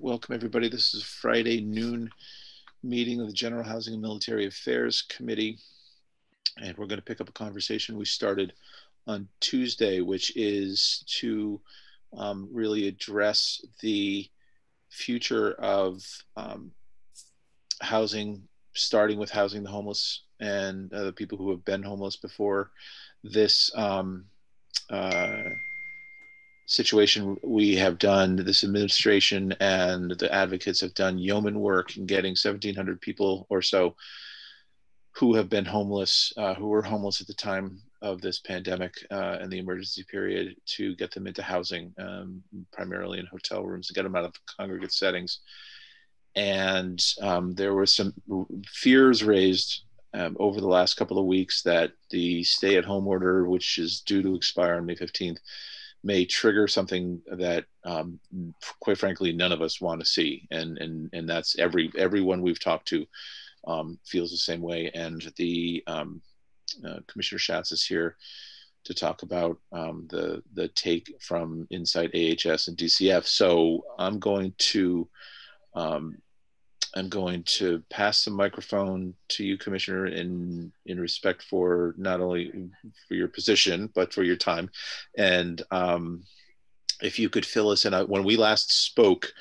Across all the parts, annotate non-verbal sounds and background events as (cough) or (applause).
welcome everybody. This is a Friday noon meeting of the General Housing and Military Affairs Committee. And we're going to pick up a conversation we started on Tuesday, which is to um, really address the future of um, housing, starting with housing the homeless and uh, the people who have been homeless before this um, uh, situation we have done this administration and the advocates have done yeoman work in getting 1700 people or so who have been homeless uh, who were homeless at the time of this pandemic uh, and the emergency period to get them into housing um, primarily in hotel rooms to get them out of congregate settings. And um, there were some fears raised um, over the last couple of weeks that the stay-at-home order, which is due to expire on May 15th, may trigger something that um, quite frankly none of us want to see. And and and that's every everyone we've talked to um, feels the same way. And the um, uh, commissioner schatz is here to talk about um, the the take from inside ahs and dcf so i'm going to um, I'm going to pass the microphone to you, Commissioner, in in respect for not only for your position but for your time. And um, if you could fill us in, when we last spoke,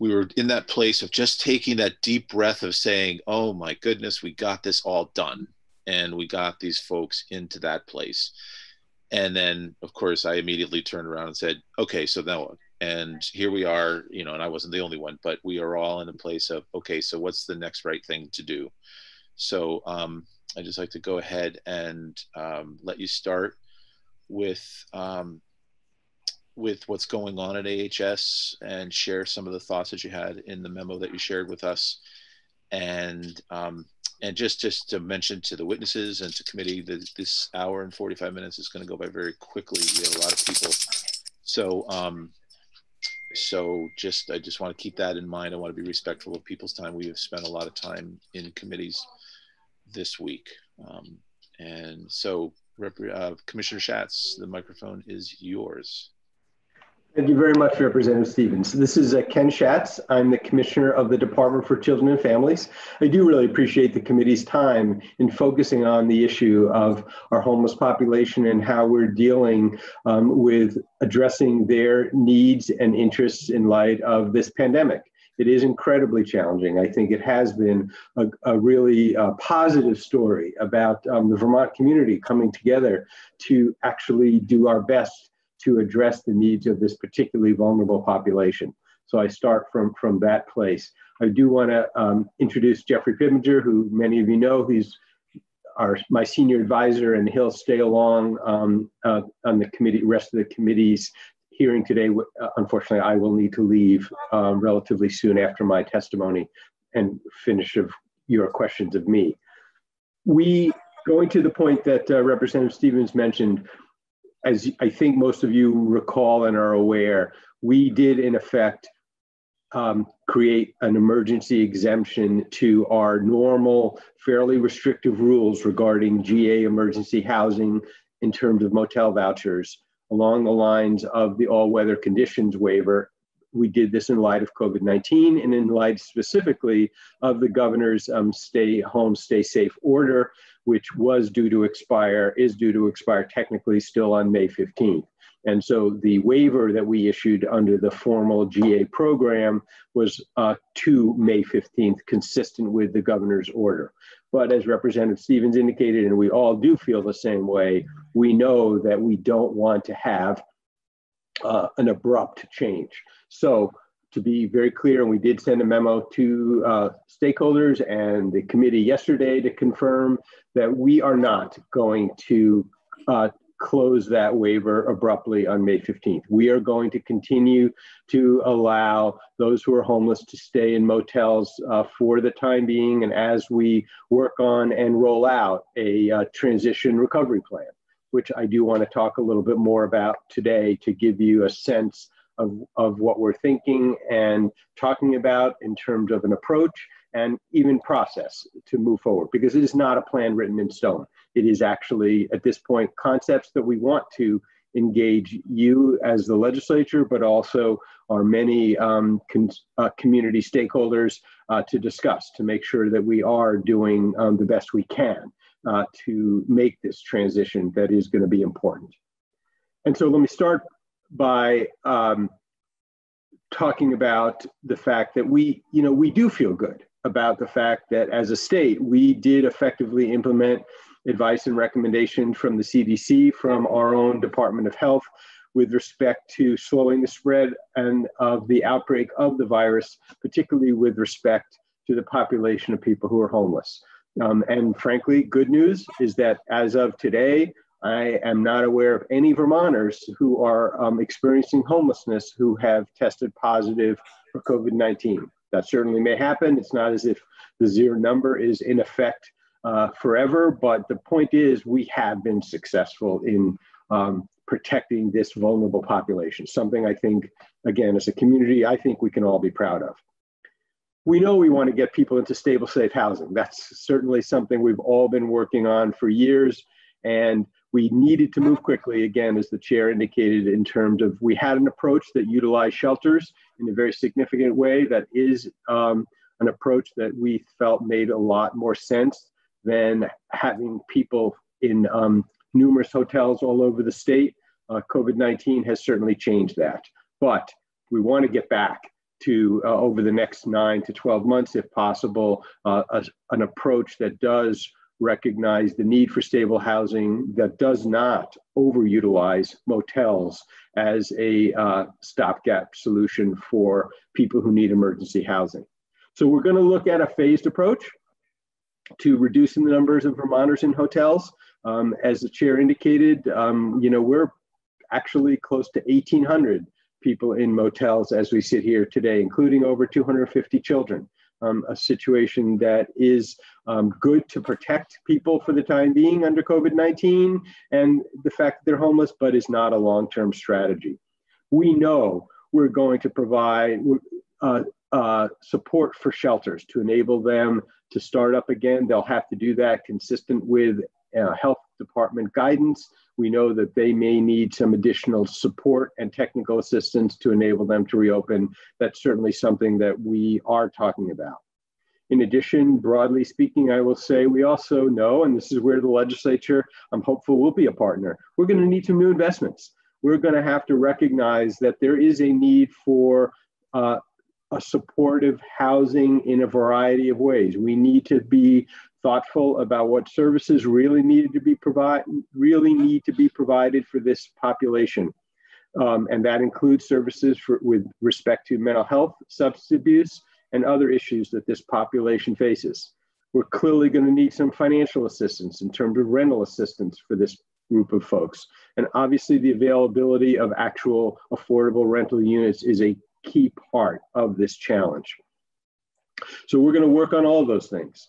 we were in that place of just taking that deep breath of saying, "Oh my goodness, we got this all done," and we got these folks into that place. And then, of course, I immediately turned around and said, "Okay, so now and here we are you know and i wasn't the only one but we are all in a place of okay so what's the next right thing to do? So um, i just like to go ahead and um, let you start with um, with what's going on at ahs and share some of the thoughts that you had in the memo that you shared with us. And um, and just just to mention to the witnesses and to committee that this hour and 45 minutes is going to go by very quickly. We have a lot of people. So um, so just I just want to keep that in mind. I want to be respectful of people's time. We have spent a lot of time in committees this week, um, and so uh, Commissioner Schatz, the microphone is yours. Thank you very much, Representative Stevens. This is uh, Ken Schatz. I'm the Commissioner of the Department for Children and Families. I do really appreciate the committee's time in focusing on the issue of our homeless population and how we're dealing um, with addressing their needs and interests in light of this pandemic. It is incredibly challenging. I think it has been a, a really uh, positive story about um, the Vermont community coming together to actually do our best to address the needs of this particularly vulnerable population. So I start from, from that place. I do want to um, introduce Jeffrey Pippenger, who many of you know. He's our, my senior advisor, and he'll stay along um, uh, on the committee, rest of the committee's hearing today. Uh, unfortunately, I will need to leave um, relatively soon after my testimony and finish of your questions of me. We, going to the point that uh, Representative Stevens mentioned, as I think most of you recall and are aware, we did in effect um, create an emergency exemption to our normal, fairly restrictive rules regarding GA emergency housing in terms of motel vouchers along the lines of the all weather conditions waiver. We did this in light of COVID 19 and in light specifically of the governor's um, stay home, stay safe order, which was due to expire, is due to expire technically still on May 15th. And so the waiver that we issued under the formal GA program was uh, to May 15th, consistent with the governor's order. But as Representative Stevens indicated, and we all do feel the same way, we know that we don't want to have uh, an abrupt change. So to be very clear, and we did send a memo to uh, stakeholders and the committee yesterday to confirm that we are not going to uh, close that waiver abruptly on May 15th. We are going to continue to allow those who are homeless to stay in motels uh, for the time being and as we work on and roll out a uh, transition recovery plan, which I do want to talk a little bit more about today to give you a sense of, of what we're thinking and talking about in terms of an approach and even process to move forward because it is not a plan written in stone. It is actually, at this point, concepts that we want to engage you as the legislature, but also our many um, uh, community stakeholders uh, to discuss to make sure that we are doing um, the best we can uh, to make this transition that is going to be important. And so let me start by um, talking about the fact that we, you know, we do feel good about the fact that as a state, we did effectively implement advice and recommendation from the CDC, from our own Department of Health, with respect to slowing the spread and of the outbreak of the virus, particularly with respect to the population of people who are homeless. Um, and frankly, good news is that as of today, I am not aware of any Vermonters who are um, experiencing homelessness who have tested positive for COVID 19. That certainly may happen. It's not as if the zero number is in effect uh, forever, but the point is we have been successful in um, protecting this vulnerable population, something I think, again, as a community, I think we can all be proud of. We know we want to get people into stable, safe housing. That's certainly something we've all been working on for years. And we needed to move quickly, again, as the chair indicated, in terms of we had an approach that utilized shelters in a very significant way that is um, an approach that we felt made a lot more sense than having people in um, numerous hotels all over the state. Uh, COVID 19 has certainly changed that. But we want to get back to uh, over the next nine to 12 months, if possible, uh, a, an approach that does recognize the need for stable housing that does not overutilize motels as a uh, stopgap solution for people who need emergency housing. So we're going to look at a phased approach to reducing the numbers of Vermonters in hotels. Um, as the chair indicated, um, you know, we're actually close to 1,800 people in motels as we sit here today, including over 250 children um, a situation that is um, good to protect people for the time being under COVID 19 and the fact that they're homeless, but is not a long term strategy. We know we're going to provide uh, uh, support for shelters to enable them to start up again. They'll have to do that consistent with uh, health department guidance. We know that they may need some additional support and technical assistance to enable them to reopen. That's certainly something that we are talking about. In addition, broadly speaking, I will say we also know, and this is where the legislature, I'm hopeful, will be a partner. We're going to need some new investments. We're going to have to recognize that there is a need for uh, a supportive housing in a variety of ways. We need to be thoughtful about what services really needed to be provide really need to be provided for this population. Um, and that includes services for, with respect to mental health, substance abuse, and other issues that this population faces. We're clearly going to need some financial assistance in terms of rental assistance for this group of folks. And obviously, the availability of actual affordable rental units is a key part of this challenge. So, we're going to work on all those things.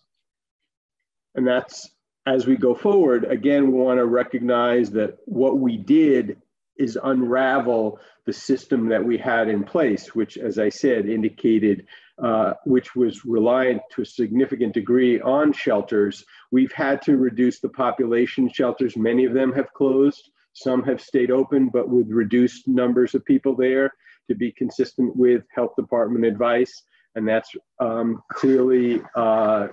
And that's as we go forward, again, we want to recognize that what we did is unravel the system that we had in place, which, as I said, indicated, uh, which was reliant to a significant degree on shelters. We've had to reduce the population shelters. Many of them have closed. Some have stayed open, but with reduced numbers of people there to be consistent with health department advice. And that's um, clearly uh,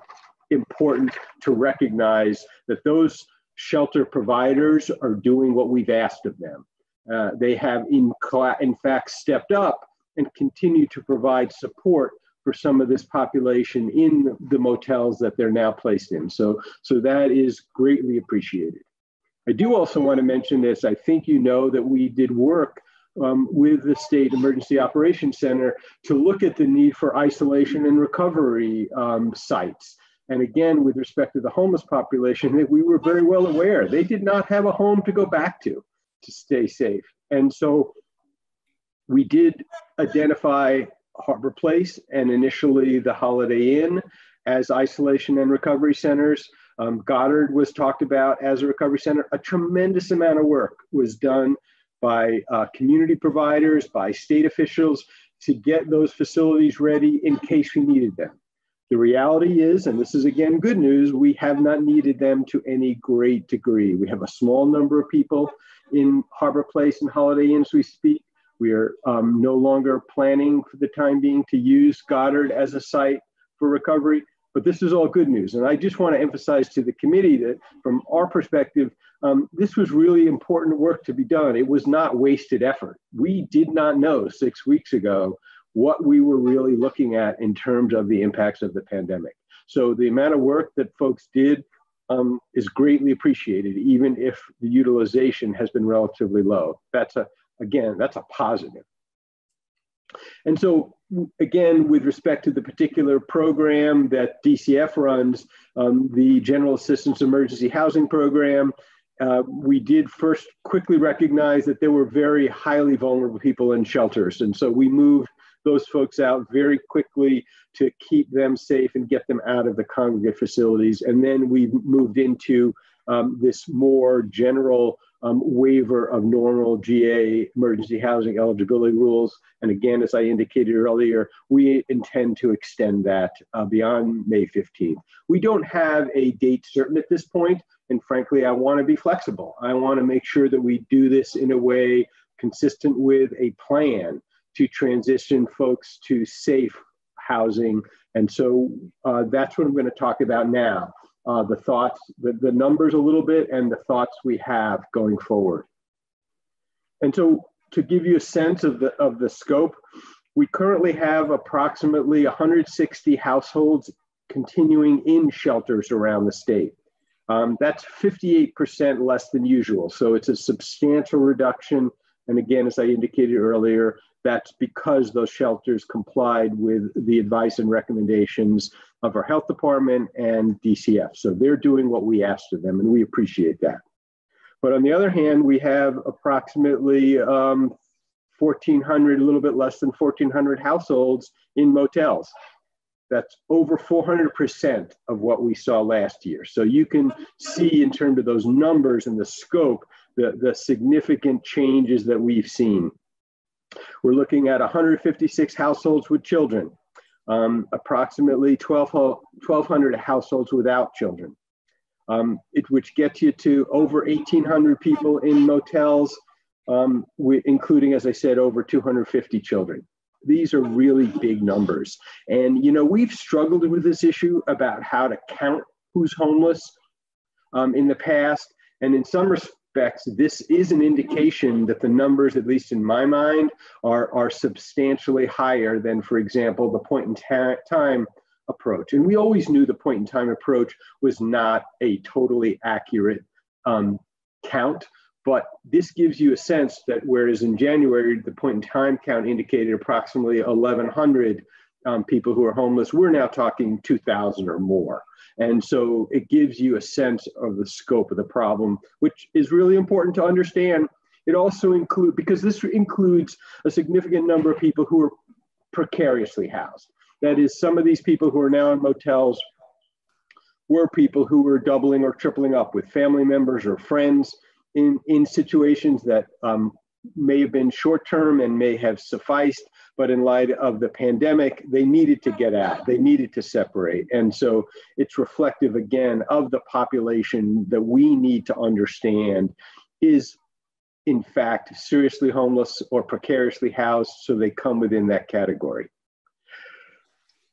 important to recognize that those shelter providers are doing what we've asked of them. Uh, they have, in, in fact, stepped up and continue to provide support for some of this population in the motels that they're now placed in. So, so that is greatly appreciated. I do also want to mention this. I think you know that we did work um, with the State Emergency Operations Center to look at the need for isolation and recovery um, sites. And again, with respect to the homeless population, that we were very well aware they did not have a home to go back to to stay safe. And so we did identify Harbor Place and initially the Holiday Inn as isolation and recovery centers. Um, Goddard was talked about as a recovery center. A tremendous amount of work was done by uh, community providers, by state officials to get those facilities ready in case we needed them. The reality is, and this is again good news, we have not needed them to any great degree. We have a small number of people in Harbor Place and Holiday Inn as we speak. We are um, no longer planning for the time being to use Goddard as a site for recovery, but this is all good news. And I just want to emphasize to the committee that from our perspective, um, this was really important work to be done. It was not wasted effort. We did not know six weeks ago what we were really looking at in terms of the impacts of the pandemic. So the amount of work that folks did um, is greatly appreciated, even if the utilization has been relatively low. That's a, again, that's a positive. And so, again, with respect to the particular program that DCF runs, um, the General Assistance Emergency Housing Program, uh, we did first quickly recognize that there were very highly vulnerable people in shelters. And so we moved those folks out very quickly to keep them safe and get them out of the congregate facilities. And then we moved into um, this more general um, waiver of normal GA emergency housing eligibility rules. And again, as I indicated earlier, we intend to extend that uh, beyond May 15th. We don't have a date certain at this point, and frankly, I want to be flexible. I want to make sure that we do this in a way consistent with a plan to transition folks to safe housing. And so uh, that's what I'm going to talk about now uh, the thoughts, the, the numbers a little bit, and the thoughts we have going forward. And so to give you a sense of the, of the scope, we currently have approximately 160 households continuing in shelters around the state. Um, that's 58% less than usual. So it's a substantial reduction. And again, as I indicated earlier, that's because those shelters complied with the advice and recommendations of our health department and DCF. So they're doing what we asked of them, and we appreciate that. But on the other hand, we have approximately um, 1,400, a little bit less than 1,400 households in motels. That's over 400% of what we saw last year. So you can see in terms of those numbers and the scope, the, the significant changes that we've seen. We're looking at 156 households with children, um, approximately 12, 1,200 households without children, um, it, which gets you to over 1,800 people in motels, um, including, as I said, over 250 children. These are really big numbers. And, you know, we've struggled with this issue about how to count who's homeless um, in the past. And in some this is an indication that the numbers, at least in my mind, are, are substantially higher than, for example, the point in ta- time approach. And we always knew the point in time approach was not a totally accurate um, count, but this gives you a sense that whereas in January, the point in time count indicated approximately 1,100 um, people who are homeless, we're now talking 2,000 or more. And so it gives you a sense of the scope of the problem, which is really important to understand. It also includes, because this includes a significant number of people who are precariously housed. That is, some of these people who are now in motels were people who were doubling or tripling up with family members or friends in, in situations that um, may have been short term and may have sufficed, but in light of the pandemic, they needed to get out, they needed to separate. And so it's reflective again of the population that we need to understand is in fact seriously homeless or precariously housed, so they come within that category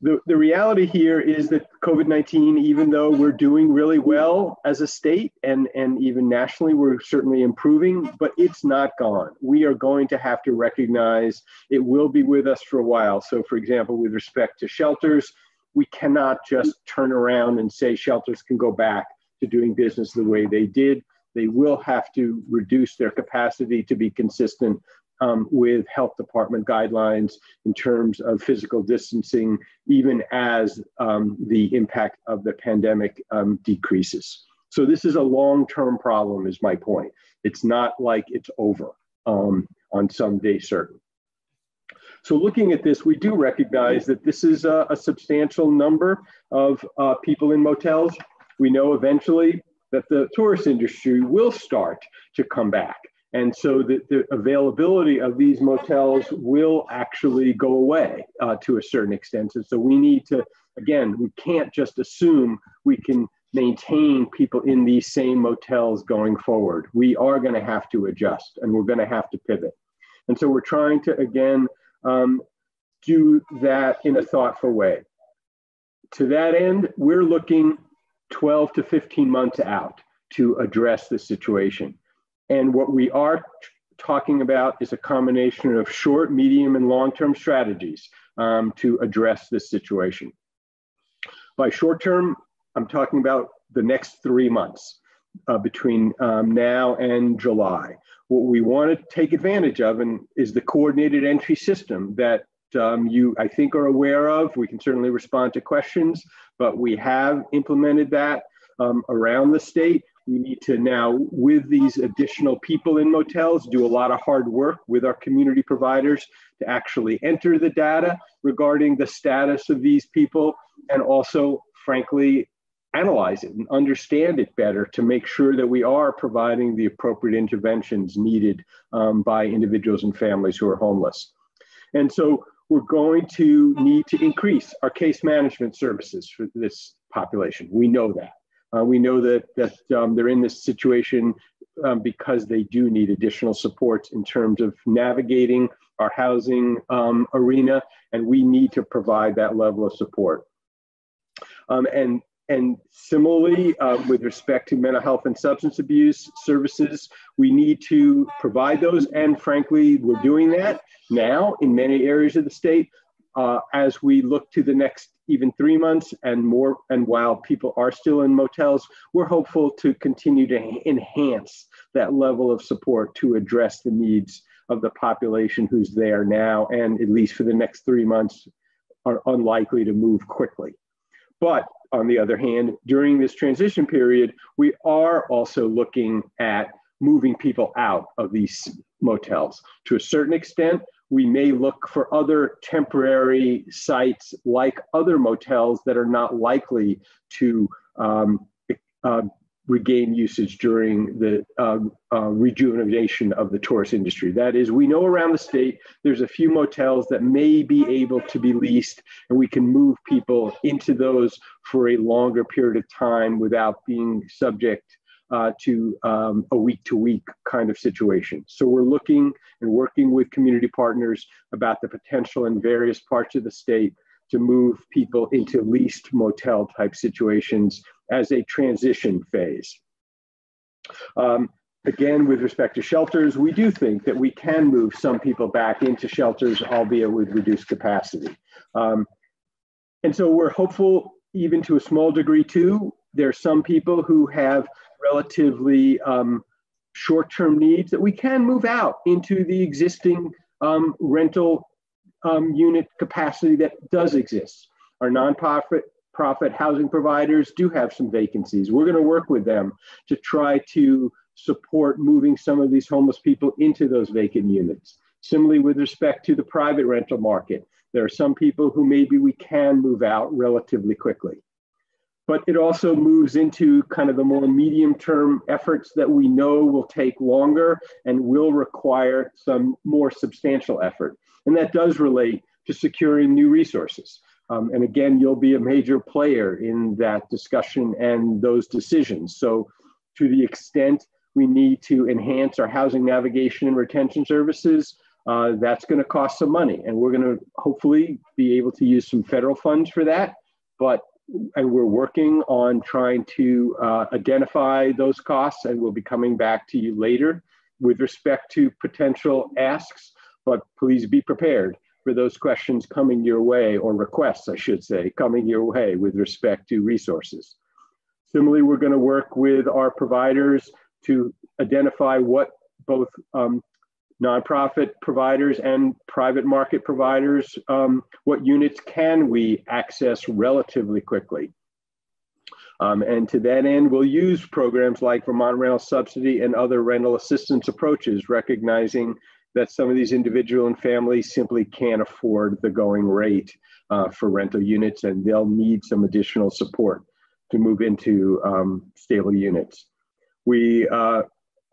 the, the reality here is that COVID 19, even though we're doing really well as a state and, and even nationally, we're certainly improving, but it's not gone. We are going to have to recognize it will be with us for a while. So, for example, with respect to shelters, we cannot just turn around and say shelters can go back to doing business the way they did. They will have to reduce their capacity to be consistent um, with health department guidelines in terms of physical distancing, even as um, the impact of the pandemic um, decreases. So this is a long-term problem is my point. It's not like it's over um, on some day certain. So looking at this, we do recognize that this is a, a substantial number of uh, people in motels. We know eventually that the tourist industry will start to come back. And so the, the availability of these motels will actually go away uh, to a certain extent. And so we need to again, we can't just assume we can maintain people in these same motels going forward. We are going to have to adjust and we're going to have to pivot. And so we're trying to, again, um, do that in a thoughtful way. To that end, we're looking 12 to 15 months out to address the situation. And what we are talking about is a combination of short, medium, and long term strategies um, to address this situation. By short term, I'm talking about the next three months uh, between um, now and July. What we want to take advantage of and is the coordinated entry system that um, you, I think, are aware of. We can certainly respond to questions, but we have implemented that um, around the state. We need to now, with these additional people in motels, do a lot of hard work with our community providers to actually enter the data regarding the status of these people and also, frankly, analyze it and understand it better to make sure that we are providing the appropriate interventions needed um, by individuals and families who are homeless. And so we're going to need to increase our case management services for this population. We know that. Uh, we know that, that um, they're in this situation um, because they do need additional support in terms of navigating our housing um, arena, and we need to provide that level of support. Um, and and similarly, uh, with respect to mental health and substance abuse services, we need to provide those. And frankly, we're doing that now in many areas of the state. Uh, as we look to the next even three months and more, and while people are still in motels, we're hopeful to continue to enhance that level of support to address the needs of the population who's there now, and at least for the next three months, are unlikely to move quickly. But on the other hand, during this transition period, we are also looking at moving people out of these motels. To a certain extent, we may look for other temporary sites like other motels that are not likely to um, uh, regain usage during the uh, uh, rejuvenation of the tourist industry. That is, we know around the state there's a few motels that may be able to be leased, and we can move people into those for a longer period of time without being subject uh, to um, a week to week kind of situation. So we're looking and working with community partners about the potential in various parts of the state to move people into leased motel type situations as a transition phase. Um, again, with respect to shelters, we do think that we can move some people back into shelters, albeit with reduced capacity. Um, and so we're hopeful, even to a small degree, too. There are some people who have relatively um, short term needs that we can move out into the existing um, rental um, unit capacity that does exist. Our nonprofit profit housing providers do have some vacancies. We're going to work with them to try to support moving some of these homeless people into those vacant units. Similarly, with respect to the private rental market, there are some people who maybe we can move out relatively quickly. But it also moves into kind of the more medium term efforts that we know will take longer and will require some more substantial effort. And that does relate to securing new resources. Um, and again, you'll be a major player in that discussion and those decisions. So, to the extent we need to enhance our housing navigation and retention services, uh, that's going to cost some money. And we're going to hopefully be able to use some federal funds for that. But and we're working on trying to uh, identify those costs, and we'll be coming back to you later with respect to potential asks. But please be prepared for those questions coming your way, or requests, I should say, coming your way with respect to resources. Similarly, we're going to work with our providers to identify what both um, nonprofit providers and private market providers, um, what units can we access relatively quickly. Um, and to that end, we'll use programs like Vermont Rental Subsidy and other rental assistance approaches, recognizing that some of these individual and families simply can't afford the going rate uh, for rental units and they'll need some additional support to move into um, stable units. We uh,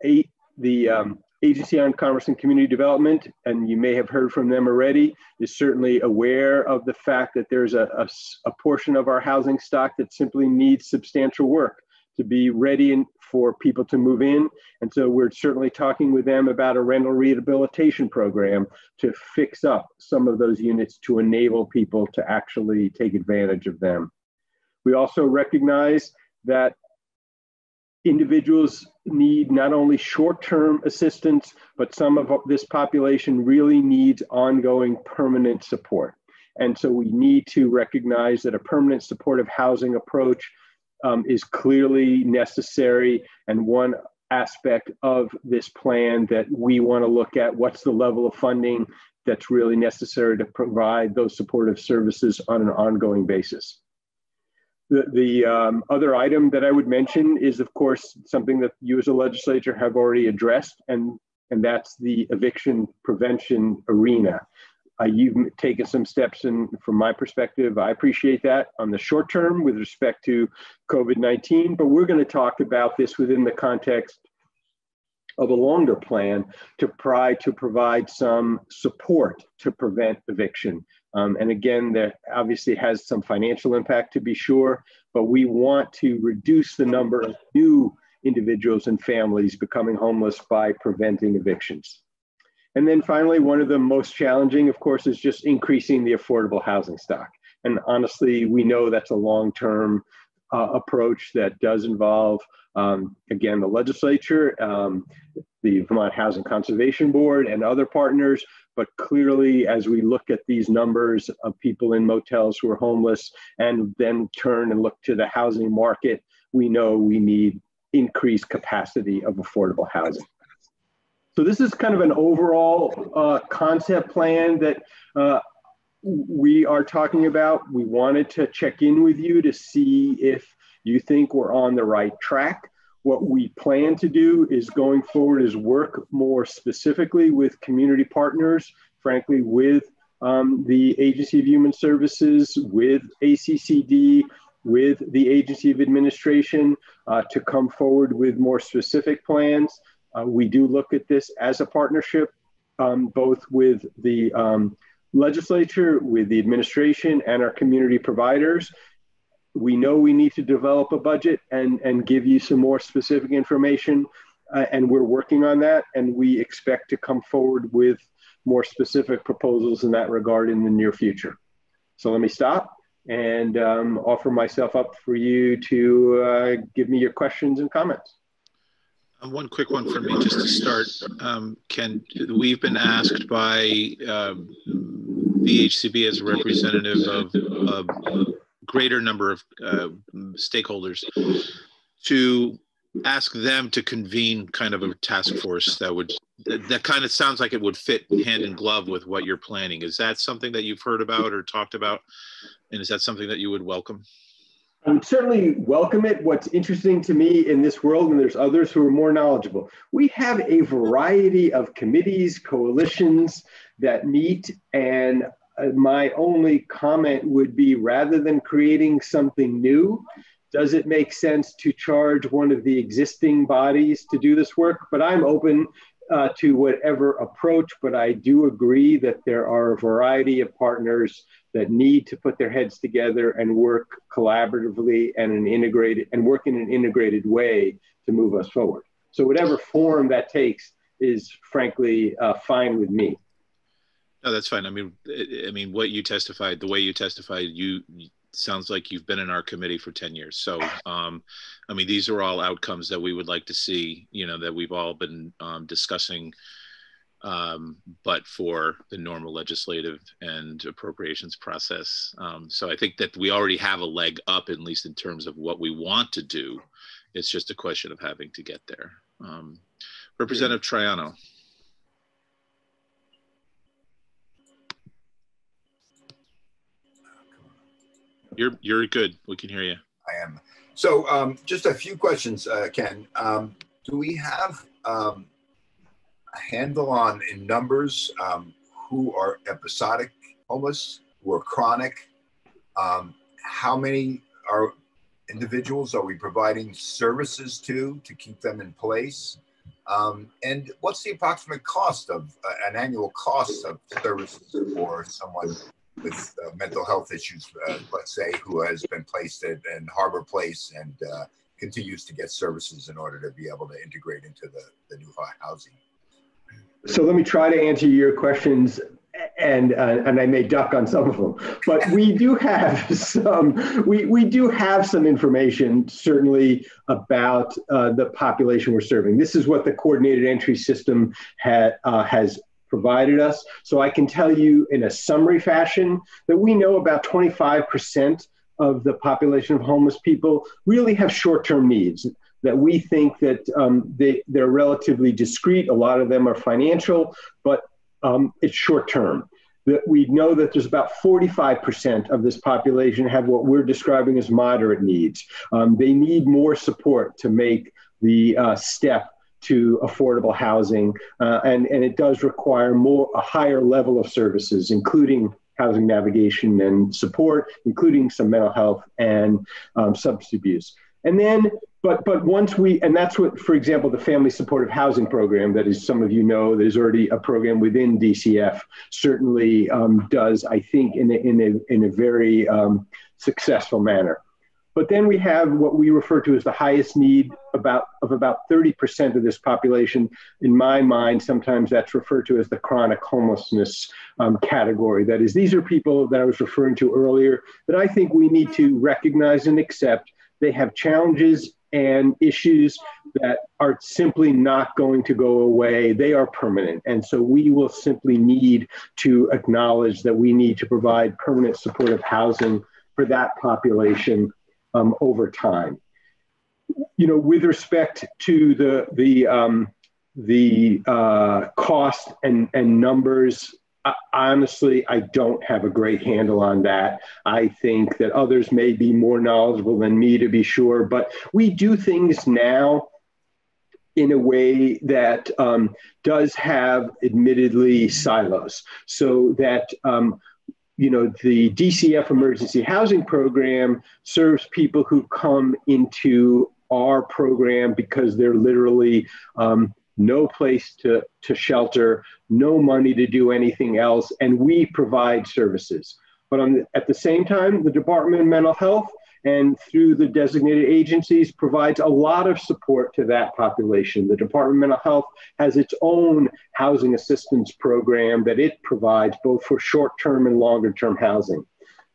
ate the um, Agency on Commerce and Community Development, and you may have heard from them already, is certainly aware of the fact that there's a, a, a portion of our housing stock that simply needs substantial work to be ready for people to move in. And so we're certainly talking with them about a rental rehabilitation program to fix up some of those units to enable people to actually take advantage of them. We also recognize that individuals need not only short-term assistance, but some of this population really needs ongoing permanent support. And so we need to recognize that a permanent supportive housing approach um, is clearly necessary and one aspect of this plan that we want to look at what's the level of funding that's really necessary to provide those supportive services on an ongoing basis. The, um, other item that I would mention is, of course, something that you as a legislature have already addressed, and, and that's the eviction prevention arena. Uh, you've taken some steps and from my perspective, I appreciate that on the short term with respect to COVID-19, but we're gonna talk about this within the context of a longer plan to try to provide some support to prevent eviction. Um, and again, that obviously has some financial impact to be sure, but we want to reduce the number of new individuals and families becoming homeless by preventing evictions. And then finally, one of the most challenging, of course, is just increasing the affordable housing stock. And honestly, we know that's a long term uh, approach that does involve, um, again, the legislature, um, the Vermont Housing Conservation Board, and other partners. But clearly, as we look at these numbers of people in motels who are homeless and then turn and look to the housing market, we know we need increased capacity of affordable housing. So this is kind of an overall uh, concept plan that uh, we are talking about. We wanted to check in with you to see if you think we're on the right track. What we plan to do is going forward is work more specifically with community partners, frankly, with um, the Agency of Human Services, with ACCD, with the Agency of Administration uh, to come forward with more specific plans. Uh, we do look at this as a partnership, um, both with the um, legislature, with the administration, and our community providers. We know we need to develop a budget and, and give you some more specific information, uh, and we're working on that. And we expect to come forward with more specific proposals in that regard in the near future. So let me stop and um, offer myself up for you to uh, give me your questions and comments. Uh, one quick one for me, just to start. Um, Ken, we've been asked by um, VHCB as a representative of a greater number of uh, stakeholders to ask them to convene kind of a task force that would that, that kind of sounds like it would fit hand in glove with what you're planning. Is that something that you've heard about or talked about, and is that something that you would welcome? Certainly welcome it. What's interesting to me in this world, and there's others who are more knowledgeable, we have a variety of committees, coalitions that meet. And uh, my only comment would be rather than creating something new, does it make sense to charge one of the existing bodies to do this work? But I'm open uh, to whatever approach, but I do agree that there are a variety of partners that need to put their heads together and work collaboratively and an integrated and work in an integrated way to move us forward. So whatever form that takes is frankly uh, fine with me. No, that's fine. I mean, I mean, what you testified, the way you testified, you sounds like you've been in our committee for 10 years. So, (laughs) um, I mean, these are all outcomes that we would like to see, you know, that we've all been um, discussing, um, but for the normal legislative and appropriations process. Um, so I think that we already have a leg up, at least in terms of what we want to do. It's just a question of having to get there. Um, Representative Troiano. You're you're good. We can hear you. I am. So um, just a few questions, uh, Ken. Um, do we have um, a handle on in numbers um, who are episodic homeless, who are chronic? Um, how many are individuals are we providing services to to keep them in place? Um, and what's the approximate cost of uh, an annual cost of services for someone with uh, mental health issues, uh, let's say, who has been placed in, in Harbor Place and uh, continues to get services in order to be able to integrate into the, the new housing? So let me try to answer your questions and uh, and I may duck on some of them, but we do have some we we do have some information certainly about uh, the population we're serving. This is what the coordinated entry system ha, uh, has provided us. So I can tell you in a summary fashion that we know about 25% of the population of homeless people really have short-term needs that we think that um, they, they're relatively discrete. A lot of them are financial, but um, it's short term. That we know that there's about 45% of this population have what we're describing as moderate needs. Um, they need more support to make the uh, step to affordable housing, uh, and and it does require more a higher level of services, including housing navigation and support, including some mental health and um, substance abuse. And then but but once we and that's what for example the family supportive housing program that is some of you know there's already a program within dcf certainly um, does i think in a, in a, in a very um, successful manner but then we have what we refer to as the highest need about of about 30% of this population in my mind sometimes that's referred to as the chronic homelessness um, category that is these are people that i was referring to earlier that i think we need to recognize and accept they have challenges and issues that are simply not going to go away. They are permanent. And so we will simply need to acknowledge that we need to provide permanent supportive housing for that population um, over time. You know, with respect to the, the, um, the uh, cost and, and numbers honestly, I don't have a great handle on that. I think that others may be more knowledgeable than me to be sure, but we do things now in a way that um, does have admittedly silos so that um, you know the dcf emergency housing program serves people who come into our program because they're literally um, no place to, to shelter, no money to do anything else, and we provide services. But the, at the same time, the Department of Mental Health and through the designated agencies provides a lot of support to that population. The Department of Mental Health has its own housing assistance program that it provides both for short-term and longer-term housing.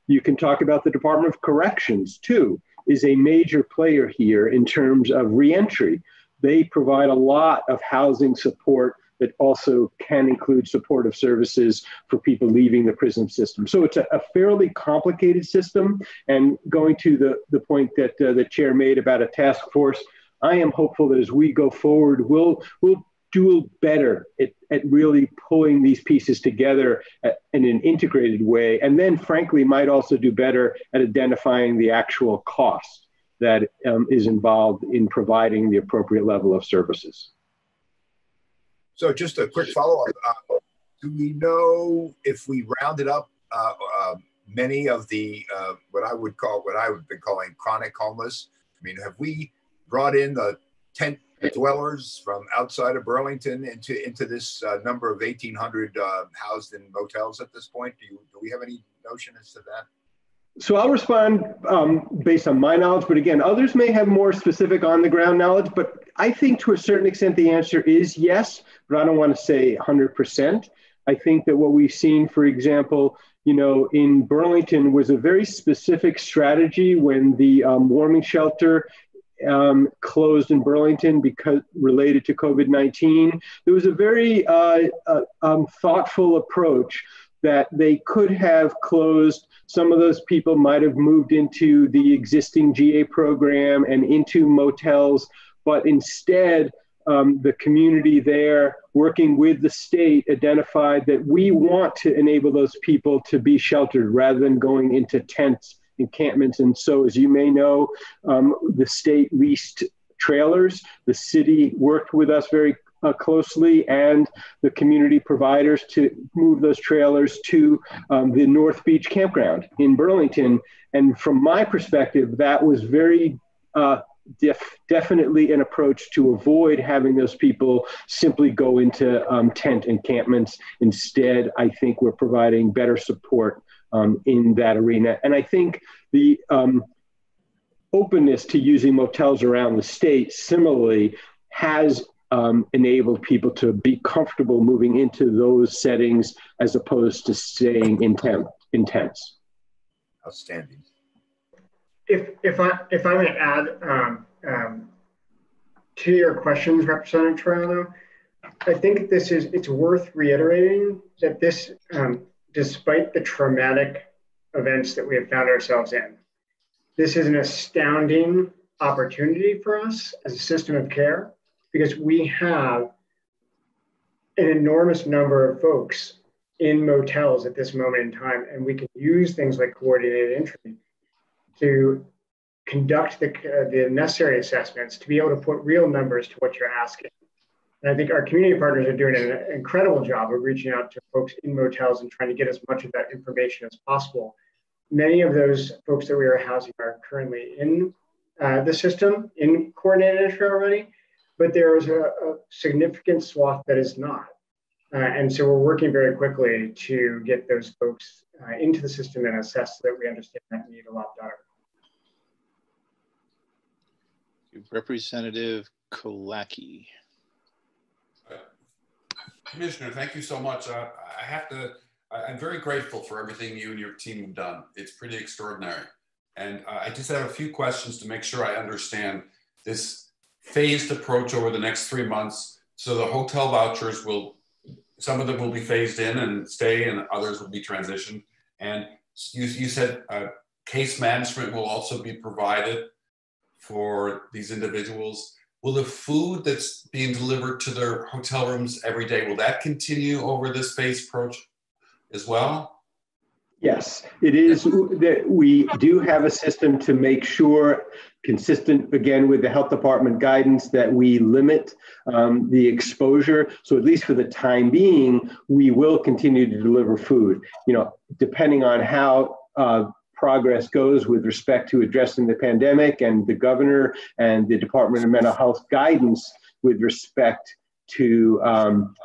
You can talk about the Department of Corrections too, is a major player here in terms of reentry they provide a lot of housing support that also can include supportive services for people leaving the prison system. So it's a, a fairly complicated system. And going to the, the point that uh, the chair made about a task force, I am hopeful that as we go forward, we'll, we'll do better at, at really pulling these pieces together at, in an integrated way. And then, frankly, might also do better at identifying the actual cost that um, is involved in providing the appropriate level of services. So, just a quick follow up. Uh, do we know if we rounded up uh, uh, many of the uh, what I would call what I would be calling chronic homeless? I mean, have we brought in the tent dwellers from outside of Burlington into into this uh, number of 1,800 uh, housed in motels at this point? Do you do we have any notion as to that? So I'll respond um, based on my knowledge, but again, others may have more specific on the ground knowledge. But I think to a certain extent the answer is yes, but I don't want to say 100%. I think that what we've seen, for example, you know, in Burlington was a very specific strategy when the um, warming shelter um, closed in Burlington because related to COVID 19. There was a very uh, uh, um, thoughtful approach that they could have closed. Some of those people might have moved into the existing GA program and into motels, but instead, um, the community there, working with the state, identified that we want to enable those people to be sheltered rather than going into tents encampments. And so, as you may know, um, the state leased trailers. The city worked with us very uh, closely and the community providers to move those trailers to um, the North Beach campground in Burlington. And from my perspective, that was very uh, def- definitely an approach to avoid having those people simply go into um, tent encampments. Instead, I think we're providing better support um, in that arena. And I think the um, openness to using motels around the state similarly has um, enabled people to be comfortable moving into those settings as opposed to staying in, tent, in tents. Outstanding. If if I if I may add um, um, to your questions, Representative Troiano, I think this is it's worth reiterating that this, um, despite the traumatic events that we have found ourselves in, this is an astounding opportunity for us as a system of care because we have an enormous number of folks in motels at this moment in time, and we can use things like coordinated entry to conduct the, uh, the necessary assessments to be able to put real numbers to what you're asking. And I think our community partners are doing an incredible job of reaching out to folks in motels and trying to get as much of that information as possible. Many of those folks that we are housing are currently in uh, the system in coordinated entry already, but there is a, a significant swath that is not. Uh, and so we're working very quickly to get those folks uh, into the system and assess so that we understand that need a lot better. Representative Killacky. Commissioner, thank you so much. Uh, I have to, I'm very grateful for everything you and your team have done. It's pretty extraordinary. And uh, I just have a few questions to make sure I understand this phased approach over the next three months. So the hotel vouchers will, some of them will be phased in and stay, and others will be transitioned. And you, you said uh, case management will also be provided for these individuals. Will the food that's being delivered to their hotel rooms every day, will that continue over this phased approach as well? Yes, it is that we do have a system to make sure, consistent again with the health department guidance, that we limit um, the exposure. So at least for the time being, we will continue to deliver food. You know, depending on how uh, progress goes with respect to addressing the pandemic and the governor and the Department of Mental Health guidance with respect to um,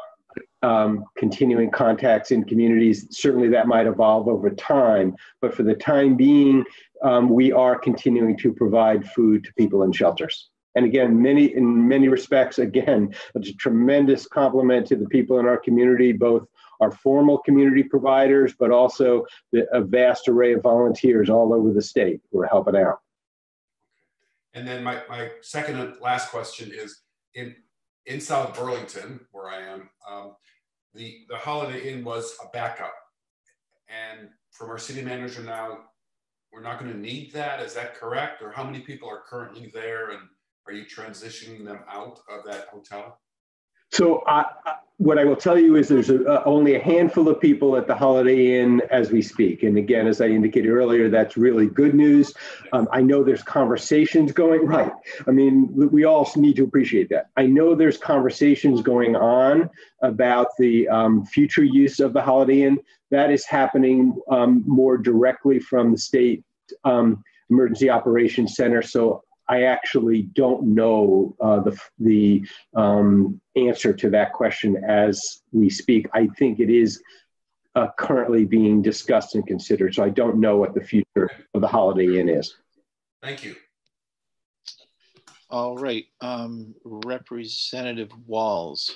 um, continuing contacts in communities. Certainly that might evolve over time, but for the time being, um, we are continuing to provide food to people in shelters. And again, many in many respects, again, it's a tremendous compliment to the people in our community, both our formal community providers, but also the, a vast array of volunteers all over the state who are helping out. And then my, my second and last question is in in South Burlington, where I am, um, the, the Holiday Inn was a backup. And from our city manager now, we're not going to need that. Is that correct? Or how many people are currently there and are you transitioning them out of that hotel? So uh, what I will tell you is there's a, only a handful of people at the Holiday Inn as we speak. And again, as I indicated earlier, that's really good news. Um, I know there's conversations going right. I mean, we all need to appreciate that. I know there's conversations going on about the um, future use of the Holiday Inn. That is happening um, more directly from the state um, emergency operations center. So I actually don't know uh, the, the um, answer to that question as we speak. I think it is uh, currently being discussed and considered, so I don't know what the future of the Holiday Inn is. Thank you. All right, um, Representative Walz,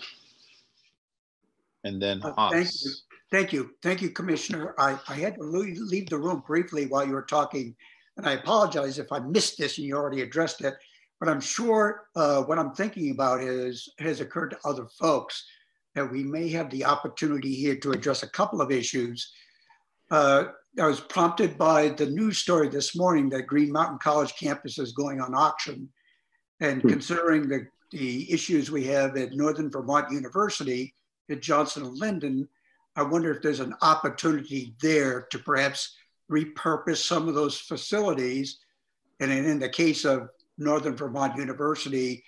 And then uh, Thank you. Thank you. Thank you, Commissioner. I, I had to leave the room briefly while you were talking and I apologize if I missed this and you already addressed it, but I'm sure uh, what I'm thinking about is has occurred to other folks that we may have the opportunity here to address a couple of issues. Uh, I was prompted by the news story this morning that Green Mountain College campus is going on auction. And hmm. considering the, the issues we have at Northern Vermont University at Johnson and Lyndon, I wonder if there's an opportunity there to perhaps repurpose some of those facilities. And in the case of Northern Vermont University,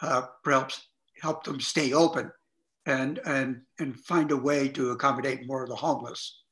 uh, perhaps help them stay open and, and, and find a way to accommodate more of the homeless.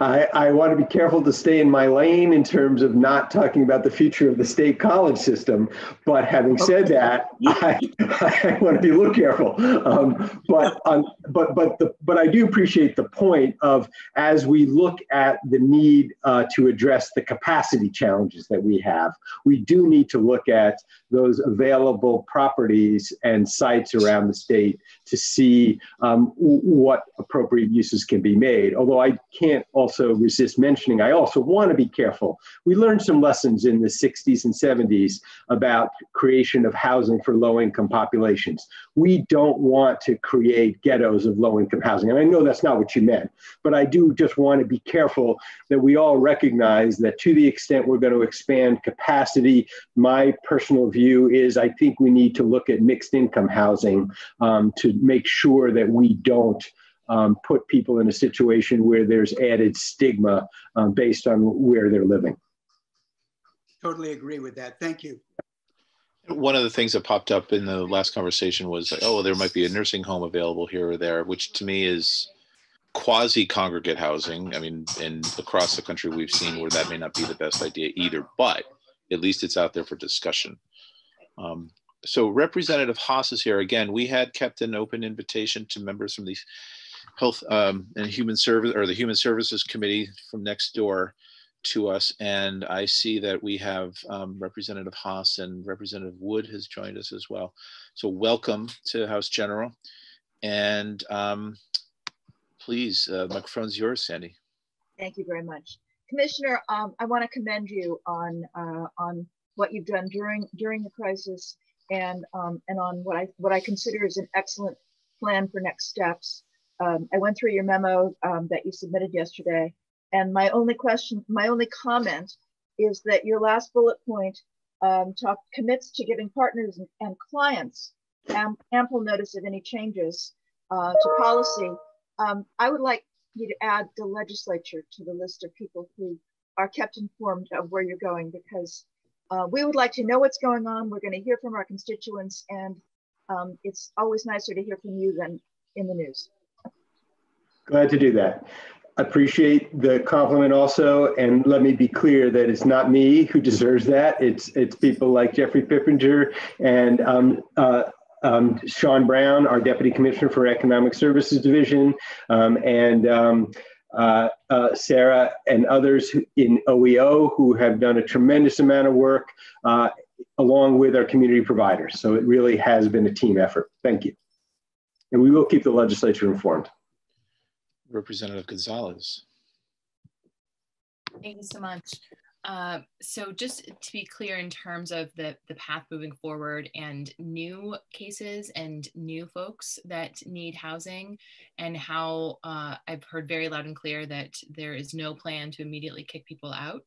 I, I want to be careful to stay in my lane in terms of not talking about the future of the state college system. But having said that, I, I want to be a little careful. Um, but um, but but the, but I do appreciate the point of as we look at the need uh, to address the capacity challenges that we have, we do need to look at those available properties and sites around the state to see um, what appropriate uses can be made. Although I can't also resist mentioning, I also want to be careful. We learned some lessons in the 60s and 70s about creation of housing for low income populations. We don't want to create ghettos of low income housing. And I know that's not what you meant, but I do just want to be careful that we all recognize that to the extent we're going to expand capacity, my personal view is I think we need to look at mixed income housing um, to make sure that we don't um, put people in a situation where there's added stigma um, based on where they're living. Totally agree with that. Thank you. One of the things that popped up in the last conversation was like, oh, there might be a nursing home available here or there, which to me is quasi congregate housing. I mean, and across the country, we've seen where that may not be the best idea either, but at least it's out there for discussion. Um, so Representative Haas is here again. We had kept an open invitation to members from the Health um, and Human Service or the Human Services Committee from next door to us, and I see that we have um, Representative Haas and Representative Wood has joined us as well. So welcome to House General, and um, please, uh, microphone's yours, Sandy. Thank you very much, Commissioner. Um, I want to commend you on uh, on what you've done during during the crisis and um, and on what I what I consider is an excellent plan for next steps. Um, I went through your memo um, that you submitted yesterday, and my only question, my only comment, is that your last bullet point um, talk commits to giving partners and, and clients am, ample notice of any changes uh, to policy. Um, I would like you to add the legislature to the list of people who are kept informed of where you're going because uh, we would like to know what's going on. We're going to hear from our constituents, and um, it's always nicer to hear from you than in the news. Glad to do that. Appreciate the compliment also, and let me be clear that it's not me who deserves that. It's it's people like Jeffrey Pippinger and um, uh, um, Sean Brown, our Deputy Commissioner for Economic Services Division, um, and um, uh, uh, Sarah and others in OEO who have done a tremendous amount of work uh, along with our community providers. So it really has been a team effort. Thank you. And we will keep the legislature informed. Representative Gonzalez. Thank you so much. Uh, so just to be clear in terms of the, the path moving forward and new cases and new folks that need housing and how uh, I've heard very loud and clear that there is no plan to immediately kick people out.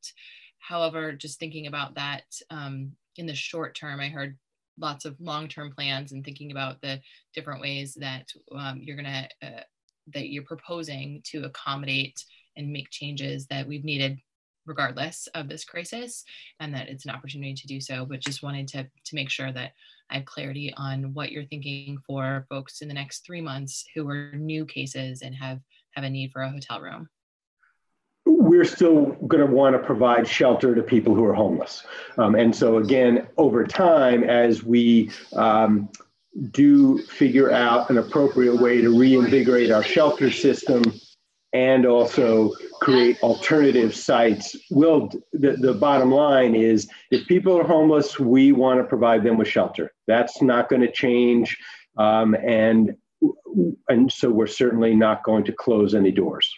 However, just thinking about that um, in the short term, I heard lots of long-term plans and thinking about the different ways that um, you're gonna, uh, that you're proposing to accommodate and make changes that we've needed regardless of this crisis and that it's an opportunity to do so. But just wanted to to make sure that i have clarity on what you're thinking for folks in the next three months who are new cases and have have a need for a hotel room. We're still going to want to provide shelter to people who are homeless. Um, and so again over time as we um, do figure out an appropriate way to reinvigorate our shelter system and also create alternative sites. Will the, the bottom line is if people are homeless, we want to provide them with shelter. That's not going to change. Um, and and so we're certainly not going to close any doors.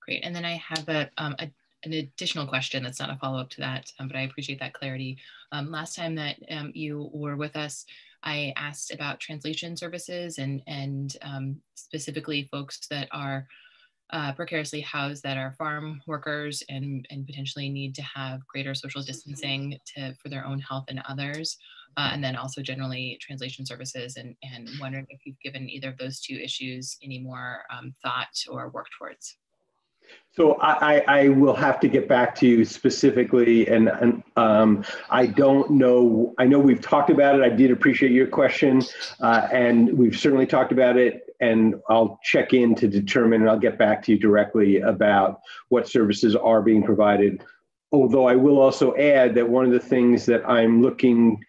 Great. And then I have a, um, a an additional question that's not a follow up to that, um, but I appreciate that clarity. Um, last time that um, you were with us, I asked about translation services and, and um, specifically folks that are uh, precariously housed that are farm workers and, and potentially need to have greater social distancing to, for their own health and others. Uh, and then also generally translation services and, and wondering if you've given either of those two issues any more um, thought or work towards. So I, I, will have to get back to you specifically, and, and um, I don't know. I know we've talked about it. I did appreciate your question, uh, and we've certainly talked about it and I'll check in to determine, and I'll get back to you directly about what services are being provided. Although I will also add that one of the things that I'm looking